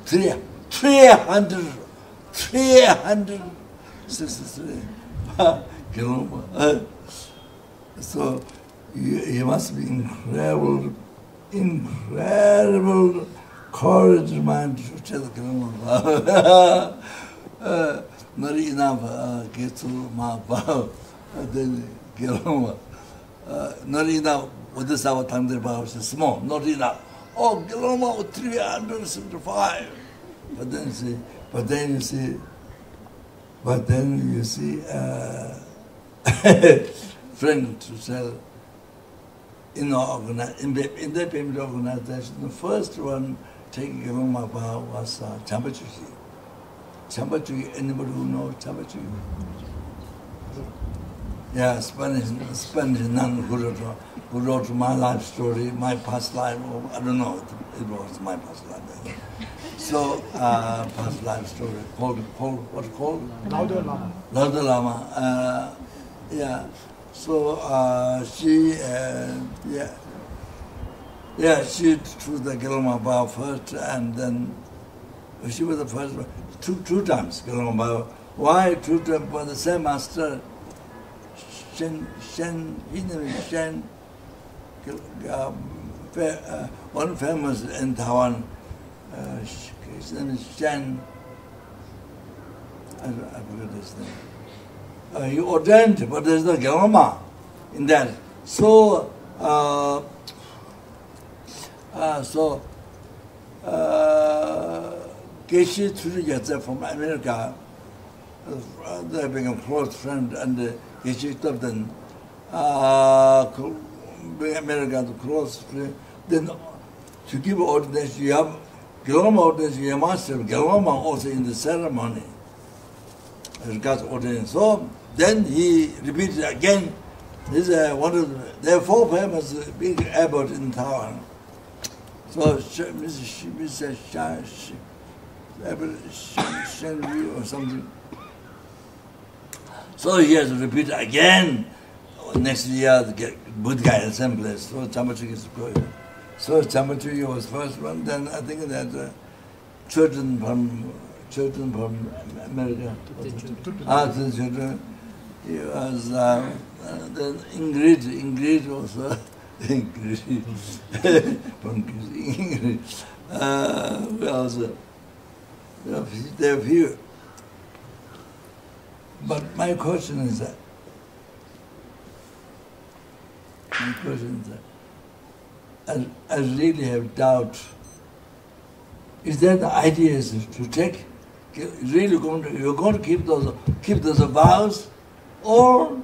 300, 300, 363 Gelongma. So you, you must be incredible, incredible courage mind to tell the Kalama. Not enough uh, get to my vow, then Kalama. Not enough, what is our time about is small, not enough. Oh, Kalama 375. But then you see, but then you see, but then you see, uh, friend to tell in, organi- in the in the independent organization, the first one taking over my power was uh, Chambachuki. Chambachuki, anybody who knows Chambachuki? Yeah, Spanish, Spanish nun who wrote, who wrote my life story, my past life, or, I don't know, it, it was my past life. so, uh, past life story, called, called, what's called? Lauda Lama. Lauda Lama, uh, yeah. So uh, she, uh, yeah, yeah, she threw the Gelongma Bao first, and then she was the first one. Two, two times Gelongma Bao. Why two times? For the same master, Shen, Shen, name Shen, um, uh, one famous in Taiwan, uh, his name is Shen, I, I forget his name uh, you ordained, but there's no Gyalama in that. So, uh, uh, so, uh, Geshe Tsurugyatse from America, uh, they became close friend, and uh, Geshe Tubden, uh, America, the close friend, then to give ordination, you have Gelama ordination, you must have master also in the ceremony. God's ordination. So, then he repeated again. This is uh, one of the, there are four famous big abbot in Taiwan. So Mrs. Shan, Abbot or something. So he has to repeat again next year get Buddha assembly. So Chamachiki is good. So Chamachiki was first one. Then I think that uh, children from children from America. Ah, the children. He was uh, uh, then Ingrid. Ingrid also. Ingrid. Ingrid. Uh, who else? There are few- there are few. But my question is that. My question is that. I, I really have doubt. Is that the idea is to take, really going to, you're going to keep those, keep those vows, or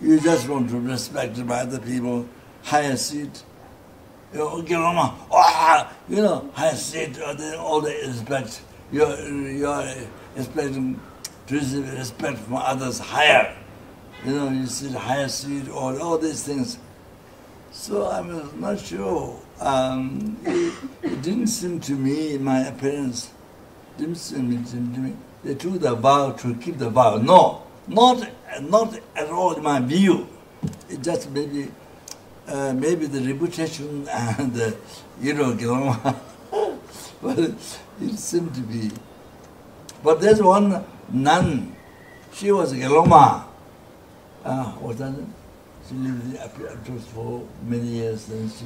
you just want to respect by the people higher seat. You know, Gelongma, ah, you know, higher seat, or the, all the respect. You're, you're expecting to receive respect from others higher. You know, you the higher seat, or all these things. So I was not sure. Um, it, it didn't seem to me, my appearance, didn't seem to me. They took the vow to keep the vow. No, not not at all in my view. It just maybe uh, maybe the reputation and the you know Gelongma. but it, it seemed to be. But there's one nun. She was a Gelongma. Uh, was that? She lived up to for many years. Then she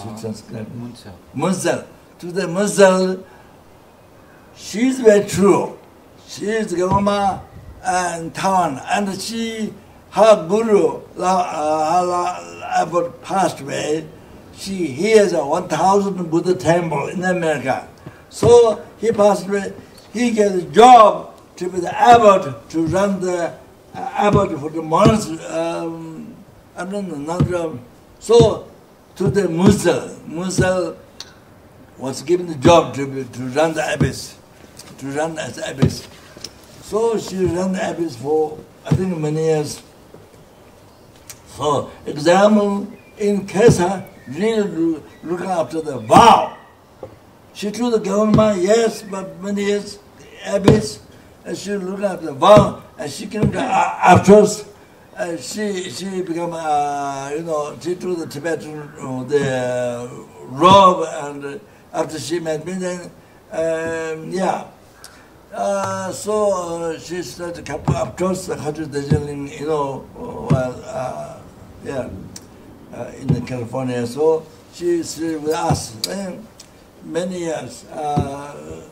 she Uh, transcribed. Munsel. Munsal. To the Munsal, she's very true. She is Gama and Taiwan, and she, her guru, la uh, la about passed away, she hears a 1,000 Buddha temple in America. So he passed away, he gets a job to be the abbot, to run the uh, abbot for the monastery, um, I don't know, not job. So to the Musel, Musel was given the job to, be, to run the abbess, to run as abbess. So she ran the abyss for, I think, many years. So, example, in Kesa, really loo- looking after the vow. She told the government, yes, but many years, abyss, and she looked after the vow, and she came to, uh, afterwards, uh, she she became, uh, you know, she took the Tibetan, uh, the robe, and uh, after she met me, then, um, yeah. Uh, so uh, she started to come up to us, the country, you know, well, uh, yeah, uh, in California. So she stayed with us many years. Uh,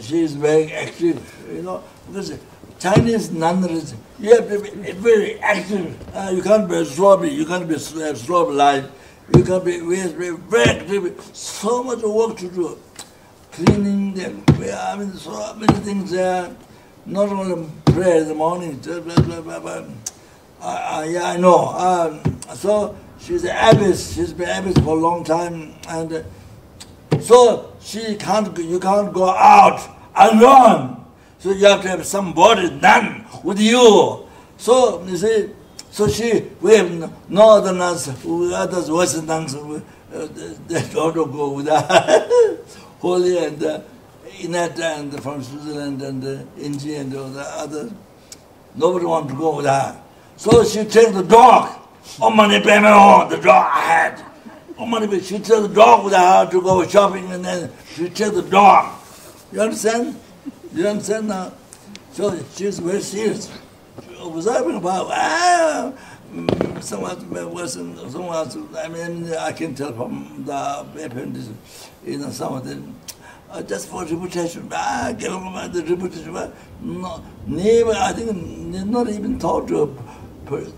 she is very active, you know, because Chinese nuns, you have to be very active. Uh, you can't be sloppy, you can't be s- have sloppy life. You can't be, we have to be very active. So much work to do. Cleaning them, I mean, so many things there. Not only prayer in the morning, blah, blah, blah, blah, uh, yeah, I know. Um, so she's an abbess. She's been abbess for a long time, and uh, so she can't. You can't go out alone. So you have to have somebody done with you. So you see. So she, we have no- other nuns, others Western nuns, uh, they don't go with her. Holy and uh, Inetta and from Switzerland and uh, India and all the others. Nobody wanted to go with her. So she took the dog. Oh, money, pay me home, the dog I had. Oh, money, she took the dog with her to go shopping and then she took the dog. You understand? You understand now? So she's very serious. She was having about, ah, someone was someone I mean I can tell from the appendix you know some of them uh, just for reputation ah give them about the reputation but no never I think not even thought of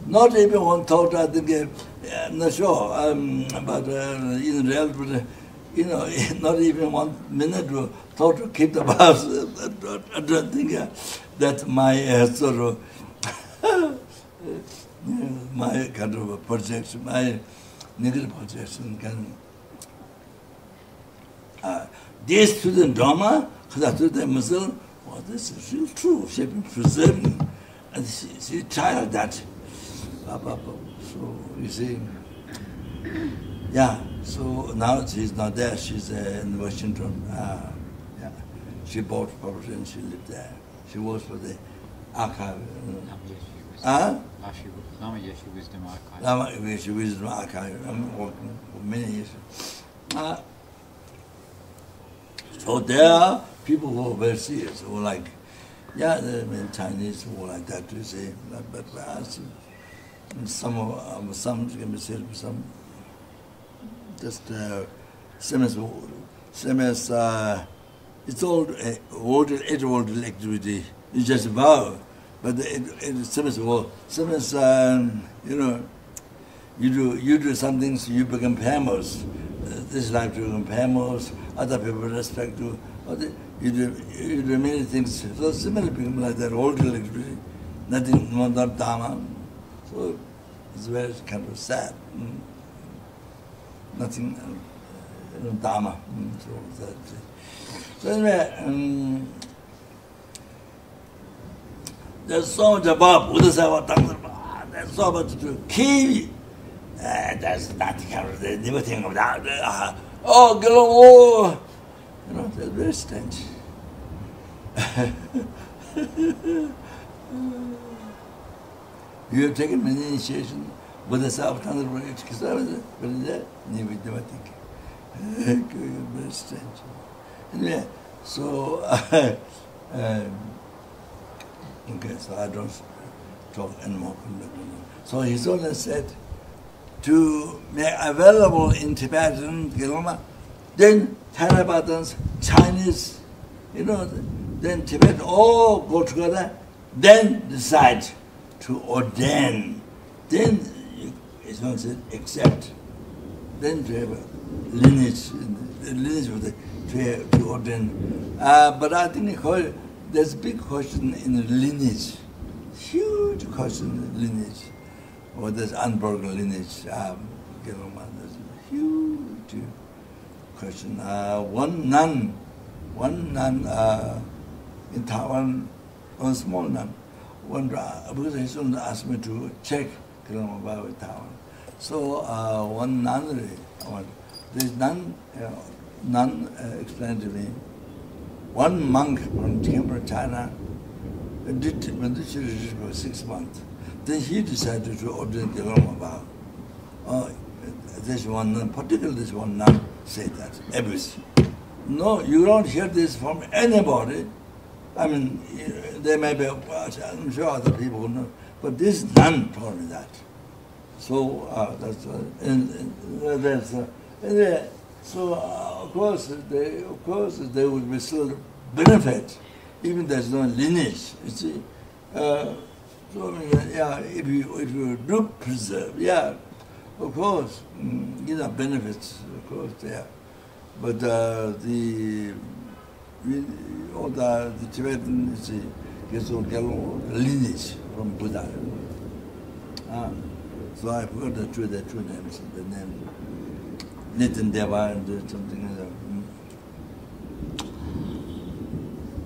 not even one thought I think uh, I'm not sure um, but uh, in reality uh, you know not even one minute to thought to keep the bus. I don't think uh, that my uh, sort of my kind of a project my nigger project can uh this to the drama because to the muslim well this is real true. She's been preserving and she, she tried that. Ba, ba, ba. so you see. yeah so now she's not there. She's uh, in Washington. uh, yeah she bought property and she lived there. She works for the archive. you know. Lama Yeshe Wisdom. Huh? Lama Yeshe Wisdom Archive. Lama Yeshe Wisdom Archive. I'm working for many years. Uh, so there are people who are very serious, who are like, yeah, the I mean, Chinese who are like that, to say, but, but, us, some of um, some can be said, some just uh, same as same as uh, it's all uh, age old activity. You just vow, but it, it same as well, same um, you know. You do you do some things, you become famous. Uh, this life you become famous. Other people respect you. You do you do many things. So similar people like that, old electricity, nothing, no, not dharma. So It's very kind of sad. Mm. Nothing, uh, no dharma. Mm. So that. So anyway, um, 내 소자 밥 우드사 왔다고 봐. 내 소바 주 케이 에 that's not carry the never thing of that. Oh, gelo oh. You know, the restant. you have taken many initiation with the self tanner when it is there but the never never think. Good restant. Yeah. So um, okay, so I don't talk anymore. So he's only said to make available in Tibetan Gilma, then Theravadan's Chinese, you know, then Tibet all go together, then decide to ordain. Then it's not said accept. Then to have a lineage, lineage of the, to, to ordain. Uh, but I think there's a big question in the lineage, huge question in lineage, or there's unbroken lineage. Um, there's a huge question. Uh, one nun, one nun. Uh, in Taiwan, one small nun, one uh, because his son asked me to check Kalama Baba in Taiwan. So uh, one nun, uh, this nun, uh, nun uh, explained to me, one monk from from China did meditation for six months. Then he decided to order Kalama Baba. Uh, this one nun, particularly this one nun, said that, everything. No, you don't hear this from anybody. I mean, there may be, I'm sure other people know, but this nun told me that. So uh, that's, uh, and, and that's, uh, and so of course, they, of course, they will be still benefit, even there's no lineage, you see. Uh, so, uh, yeah, if you, if you do preserve, yeah, of course, mm, you know, benefits, of course, yeah. But uh, the, all the, the Tibetan, you see, gets all lineage from Buddha. Um, so I forgot the true, the true names, the name. little deva and something like that.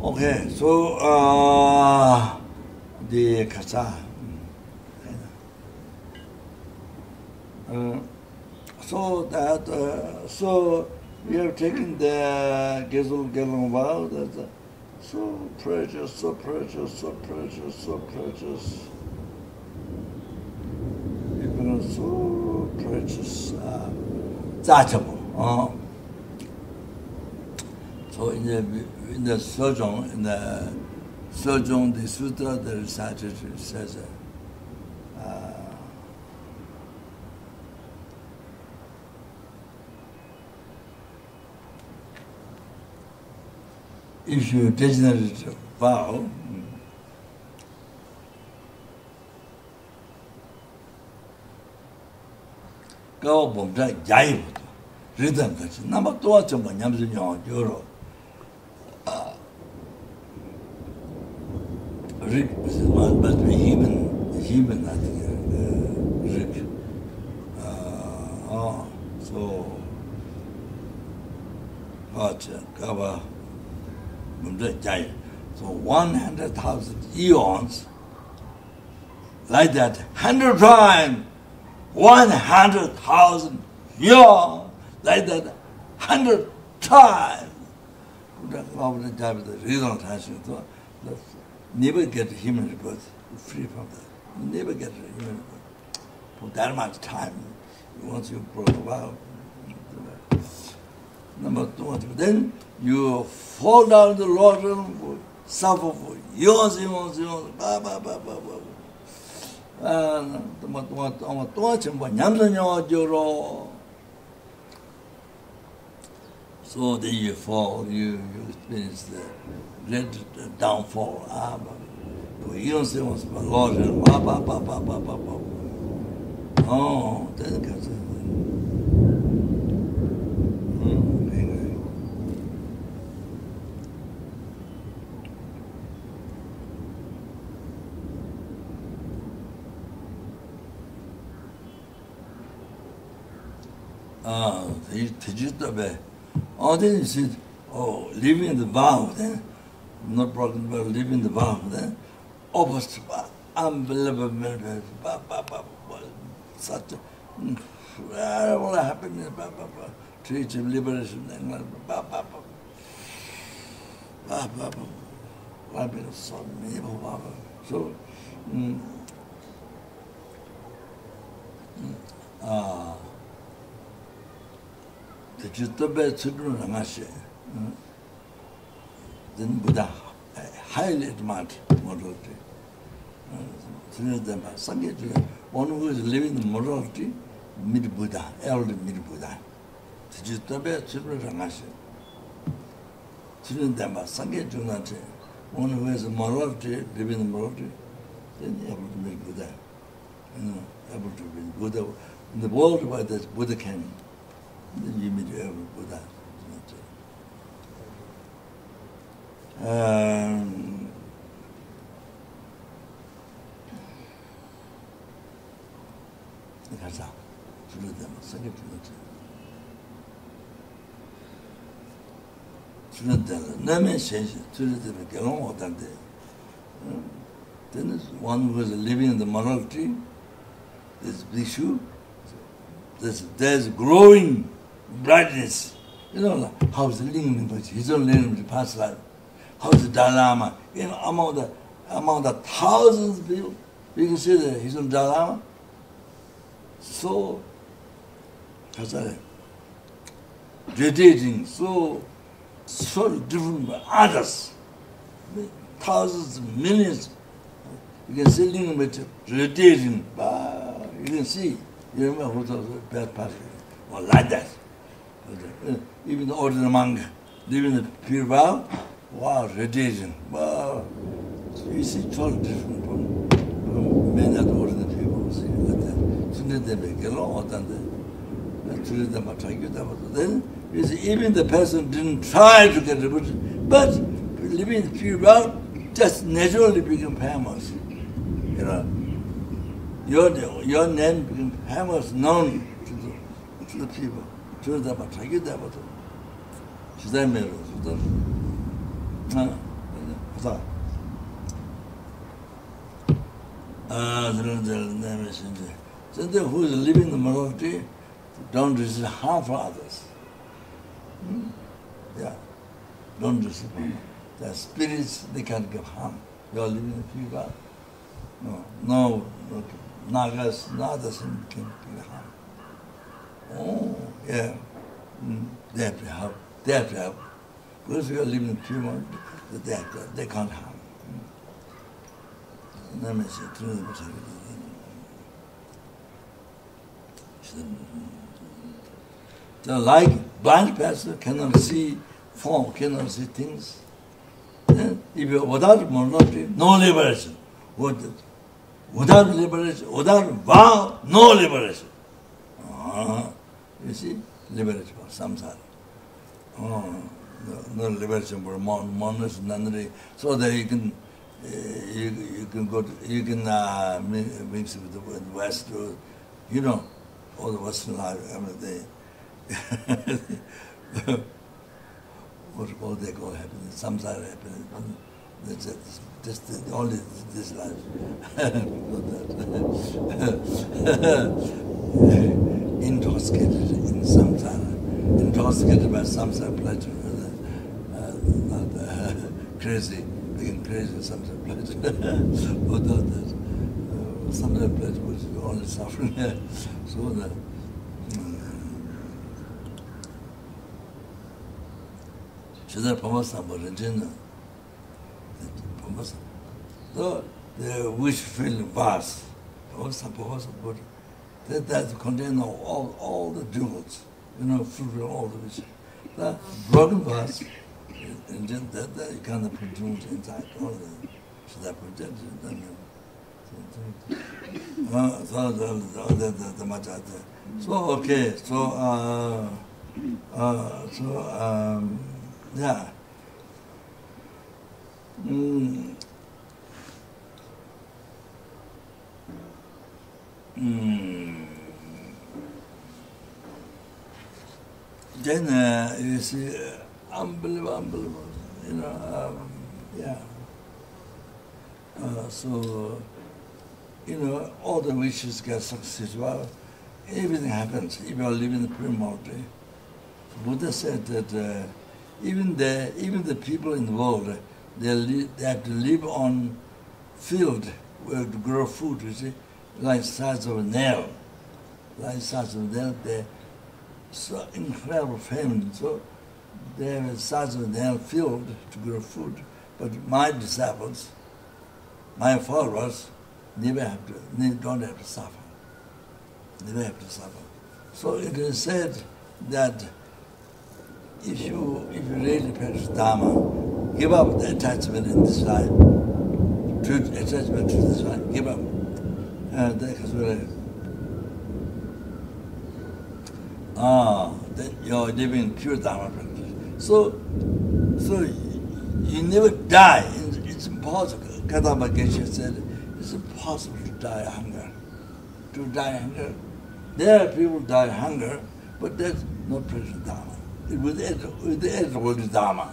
Okay, so uh, the kasa. Uh, so that uh, so we have taken the gezel gelang vow that so precious, so precious, so precious, so precious. Even so precious. Uh, So in the in the Sojong, in the Sojong, the Sutra, the uh, if you degenerate vow, 가오 봄자 야이부터 리듬 같이 나마 또 전부 냠즈냐 요로 아 rik is not but we human human I think uh, rik uh, oh so Pacha, Kava, So 100,000 eons, like that, 100 times, 100,000 yuan, like that, 100 times. Buddha Prabhupada Jabata, the reason translation, so never get a human rebirth, free from that. Never get a human rebirth. For that much time, once you broke about, number two, then you fall down the Lord and suffer for years and years and years, blah, blah, blah, blah, blah. 뭐 동안 동안 동안 전부 냠선여 저로 so then you fall you you experience the red downfall ah but you don't say once but lord ba ba ba ba ba ba oh that goes Tijitabe, all then you said, oh, leaving the vow then, not broken but leaving the vow then, opposite, unbelievable, ba, ba, ba, ba, such a, I want to happiness, ba, ba, ba, treat him liberation, then, ba, ba, ba, ba, ba, ba, ba, ba, ba, so many, ba, ba, ba, so, mm, ah, 지털에 쓰는 하나씩 된 보다 highly admired morality 쓰는 데만 상계 중에 one who is living the morality mid buddha elder mid buddha 디지털에 쓰는 하나씩 쓰는 데만 상계 중한테 one who has morality living the morality then able to make buddha you know able to be buddha in the world where this buddha came then you meet every buddha um 가자. 줄을 세게 줄었지. 줄을 대면 남의 sense 줄을 대면 결혼 못한데. Then is one who is living in the morality, this Bhikshu, there's, there's growing brightness you know la how is ling ning but he's on ling the past life how is the dalama you know among the among the thousands of people we can see that he's on dalama so how's that? Radiating so so different from others. Thousands millions. You can see ling with radiating but you can see. You remember who the bad part or like that. even the ordinary manga, even the pure vow, wow, radiation, wow. You see, totally different from, from many other ordinary people. See, but then, sooner they make a law, then they, and sooner they might try to get Then, you see, even the person didn't try to get rebutted, but living in pure vow just naturally became famous. You know, your, your name became famous, known to the, to the people. 저러다 막 자기 되거든. 시대매로 주던. 아, 가자. 아, 그런 절 내면서 이제. 근데 who is living the morality don't receive harm for others. Hmm? Yeah. Don't receive harm. The spirits, they can't give harm. You are living in pure No, no, no, nagas, others can give harm. Oh, yeah. Mm. They have to help. They have to help. Because we are living in pure mind, they, have to, they can't harm. Let me see. Through the like blind person cannot see form, cannot see things. Then if you without morality, no liberation. Without liberation, without vow, no liberation. Uh-huh. You see, liberation for samsara. Oh, no, no liberation for mon, monas, nandri, so that you can uh, you, you can go to, you can uh, mix with the West, or, you know, all the Western life, everything. what, what they call happiness, samsara happiness. That's it. this, this only this life. intoxicated in samsara, intoxicated by samsara pleasure, uh, not, uh, crazy, being crazy samsara pleasure, but that. Uh, samsara pleasure was only suffering, so that uh, Chidar Pama Sambha Rinjina, almost so the wish filled vase or suppose good that that contain all all the jewels. You know fulfill all the wishes. the broken vase and then that that you kind of produce inside. all the so that project then uh, so the the the the much at so okay. So uh uh so um yeah. Mm mm then uh, you see, uh, unbelievable, unbelievable, you know, um, yeah. Uh, so, you know, all the wishes get success. Well, everything happens if you are living pre-mortal. Buddha said that uh, even the even the people in the world, they, they have to live on field where to grow food. You see, like size of a nail, like size of a nail. They so incredible famine. So they have a size of a nail field to grow food. But my disciples, my followers, never have to, they don't have to suffer. Never have to suffer. So it is said that if you if you really practice Dharma, give up the attachment in this life, to attachment to this life, give up. Uh, that is really ah, then you're living pure Dharma practice. So, so you never die. It's- impossible. Kadampa Geshe said, it's impossible to die of hunger. To die of hunger. There are people die of hunger, but that's not present Dharma. It was with the edible Dharma.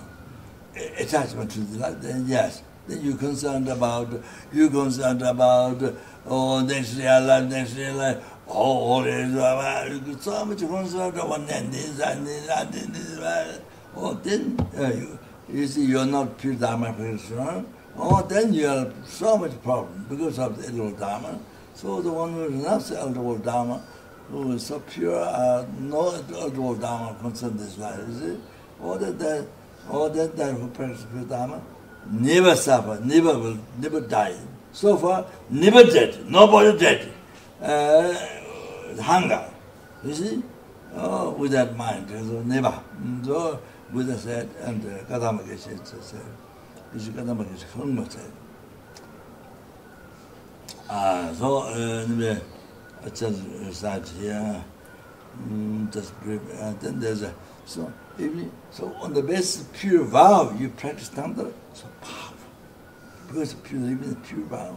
Attachment to life, then yes. Then you're concerned about, you're concerned about, oh, year life, next year life, oh, all is, uh, so much concerned about this and this and this, this, uh, oh, then uh, you, you see you're not pure Dharma practitioner, oh, then you have so much problem because of the edible Dharma. So the one who is not the edible Dharma, who is so pure, uh, no edible Dharma concerned this life, you see? All that, that, all that that who persecute Dharma never suffer, never will, never die. So far, never dead, nobody dead. Uh, hunger, you see? Oh, with that mind, so never. Mm, so Buddha said, and uh, Kadama Geshe said, this is Gautama Geshe, Khurma said. Ah, so, uh, anyway, I just uh, start here. Just uh, then there's a, so, even so on the basis of pure vow, you practice Tantra, so powerful. Because pure the pure vow.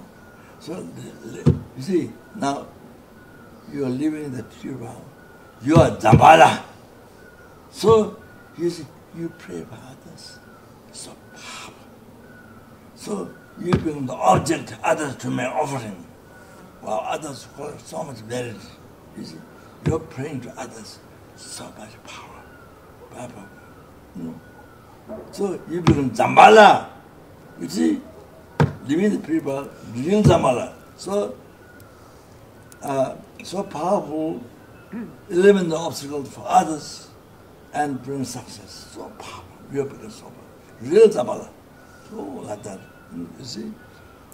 So, you see, now, you are living the pure vow. You are Dambala. So, you see, you pray for others. So powerful. So, you become the object others to make offering. While others hold so much merit. You see, you're praying to others so much power. Baba know? so you become zambala. You see living the people living zambala. So uh so powerful eliminate the obstacles for others and bring success. So powerful. You become so powerful. Real zambala. So like that. You see?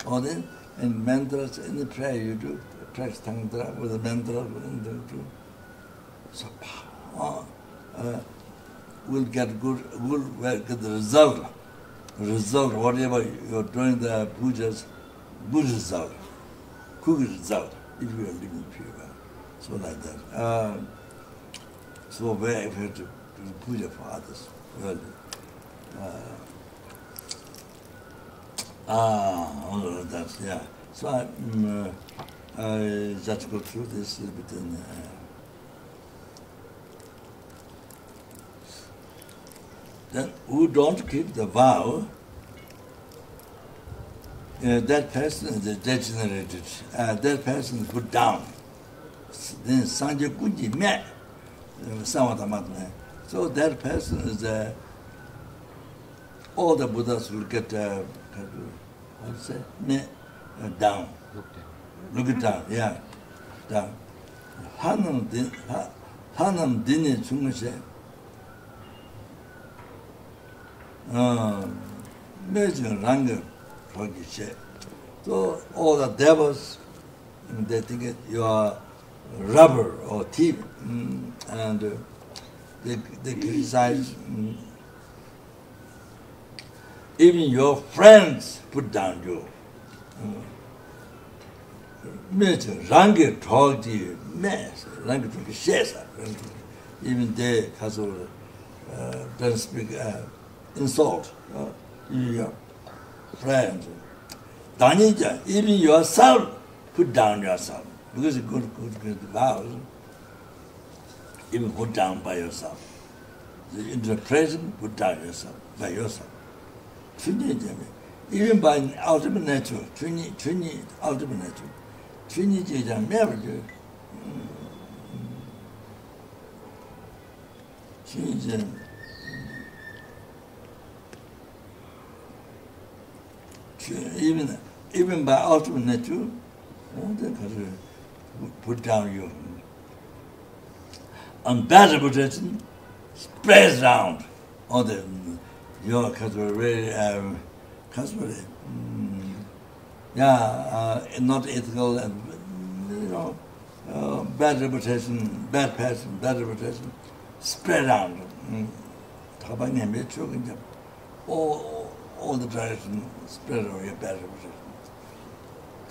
Or then in mantras in the prayer you do practice tantra with the mantra and the, the, the uh, ah, eh, will get good, will get the result. Result, whatever you're doing the pujas, good result, good result, if you are living pure. So like that. um, so very effective to, to puja for others. really uh, ah, all of that, yeah. So I, um, uh, I just go through this a bit in uh, then who don't keep the vow, uh, that person is degenerated, uh, that person is put down. Then Sanje Kunji me, uh, Samatamatme. So that person is, uh, all the Buddhas will get, uh, what's say me, uh, down. Look it down, yeah, down. Hanam din, ha, hanam dini chunga Imagine Ranga Rogishe. So all the devils, they think it, you are rubber or thief. Mm, and uh, they, they criticize mm, even your friends put down you. Imagine Ranga Rogishe, mess, Ranga Rogishe, even they, Kazoo, uh, don't speak, uh, insult uh, your friends. Danija, even yourself, put down yourself. Because good, good, good vows, even put down by yourself. The, In the present, put down yourself, by yourself. Trinity, even by ultimate nature, Trinity, Trinity, ultimate nature. Trinity is a marriage. Trinity Even, even by ultimate nature, oh, they can put down your unbearable position, spreads around all the your customer very um customer mm, yeah uh, not ethical and you know uh, bad reputation bad person bad reputation spread around mm. 타방에 몇초 그냥 all all the direction spread over your bad impressions.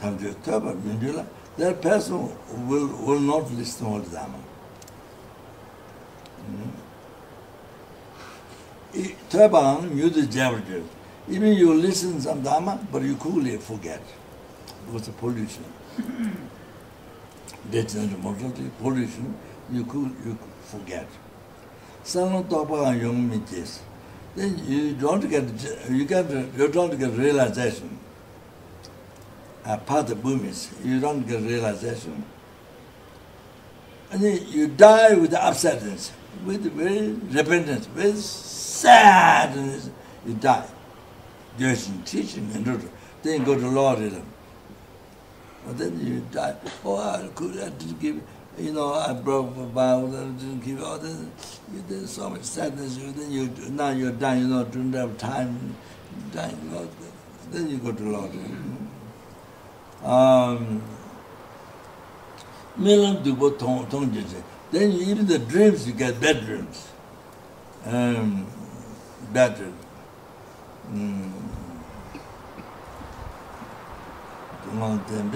Tam diyor, tabi mündüler. That person will, will not listen all the mm-hmm. time. Tabi you the jabber Even you listen some dhamma, but you quickly forget. Because of pollution. Death and mortality, pollution, you could you could forget. Sanlo Tapa Yung Mitis. then you don't get you get you don't get realization apart the boom is you don't get realization and then you die. With the upsetness with very repentance with sadness you die there's in teaching and then you go to Lord but then you die oh I could I didn't give you know, I broke my Bible and didn't keep all this. You did so much sadness. You, then you, now you're dying, you know, don't have time. dying, you know, then you go to Lord. Um, Milam Dubo Tong Tong je je. Then you, even the dreams, you get bad dreams. Um, bad dreams. Mm. Long time,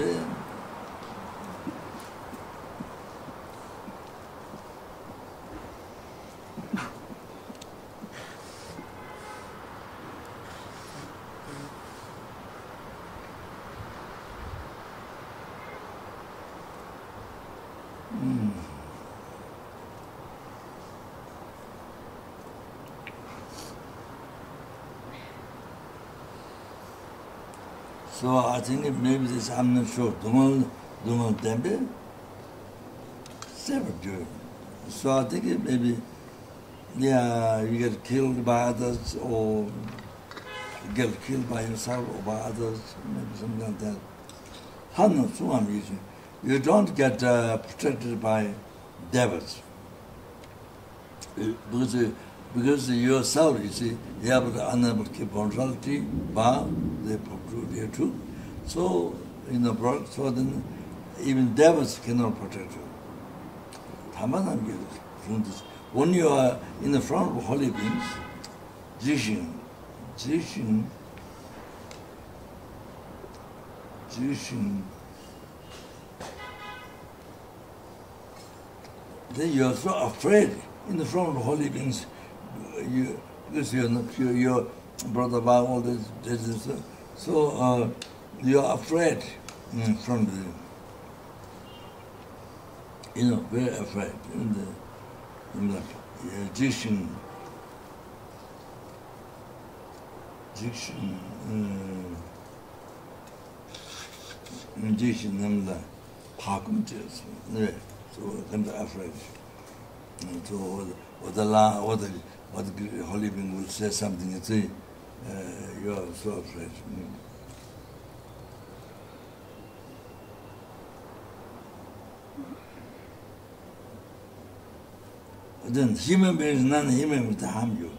So I think it maybe this, I'm not sure. Dungon, Dungon Tempe, separate do So I think it maybe, yeah, you get killed by others or get killed by himself or by others, maybe something like that. How not so I'm using. You don't get uh, protected by devils. Uh, because you, because you are sour you see you have an animal keep on reality, ba they protrude here too. So in the broad so then even devils cannot protect you. Tamamen geliyor when you are in the front of holy beings jishin jishin jishin then you are so afraid in the front of holy beings you this you know you your brother about all this this is so uh, you are afraid mm, from the you know very afraid in the in the addiction addiction um, addiction them the pakum just yeah so them the afraid so what the what the what Holy Being will say something, you see, uh, you are so afraid. Mm. Then human beings, non-human will harm you.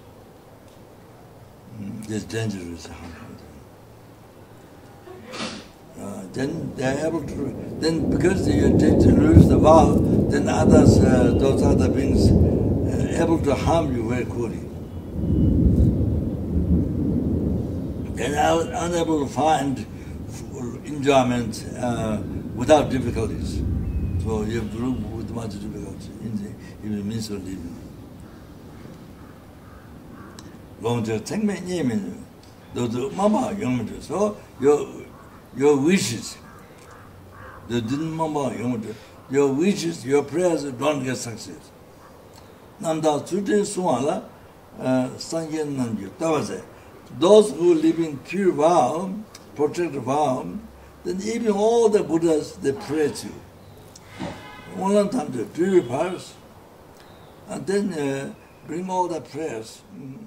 Mm, it's dangerous to harm you. Uh, then they are able to, then because you tend to lose the vow, then others, uh, those other beings able to harm you very quickly. And I was unable to find enjoyment uh, without difficulties. So you have to look with much difficulty in the, in the means of living. Long to think me, you mean, the, the mama, young to, so your, your wishes, the didn't mama, young to, your wishes, your prayers don't get success. namda tsute suwa la sangyen namgyu. Tawaze, those who live in pure vow, protected vow, then even all the Buddhas, they pray to One long time to purify us, and then uh, bring all the prayers. Mm.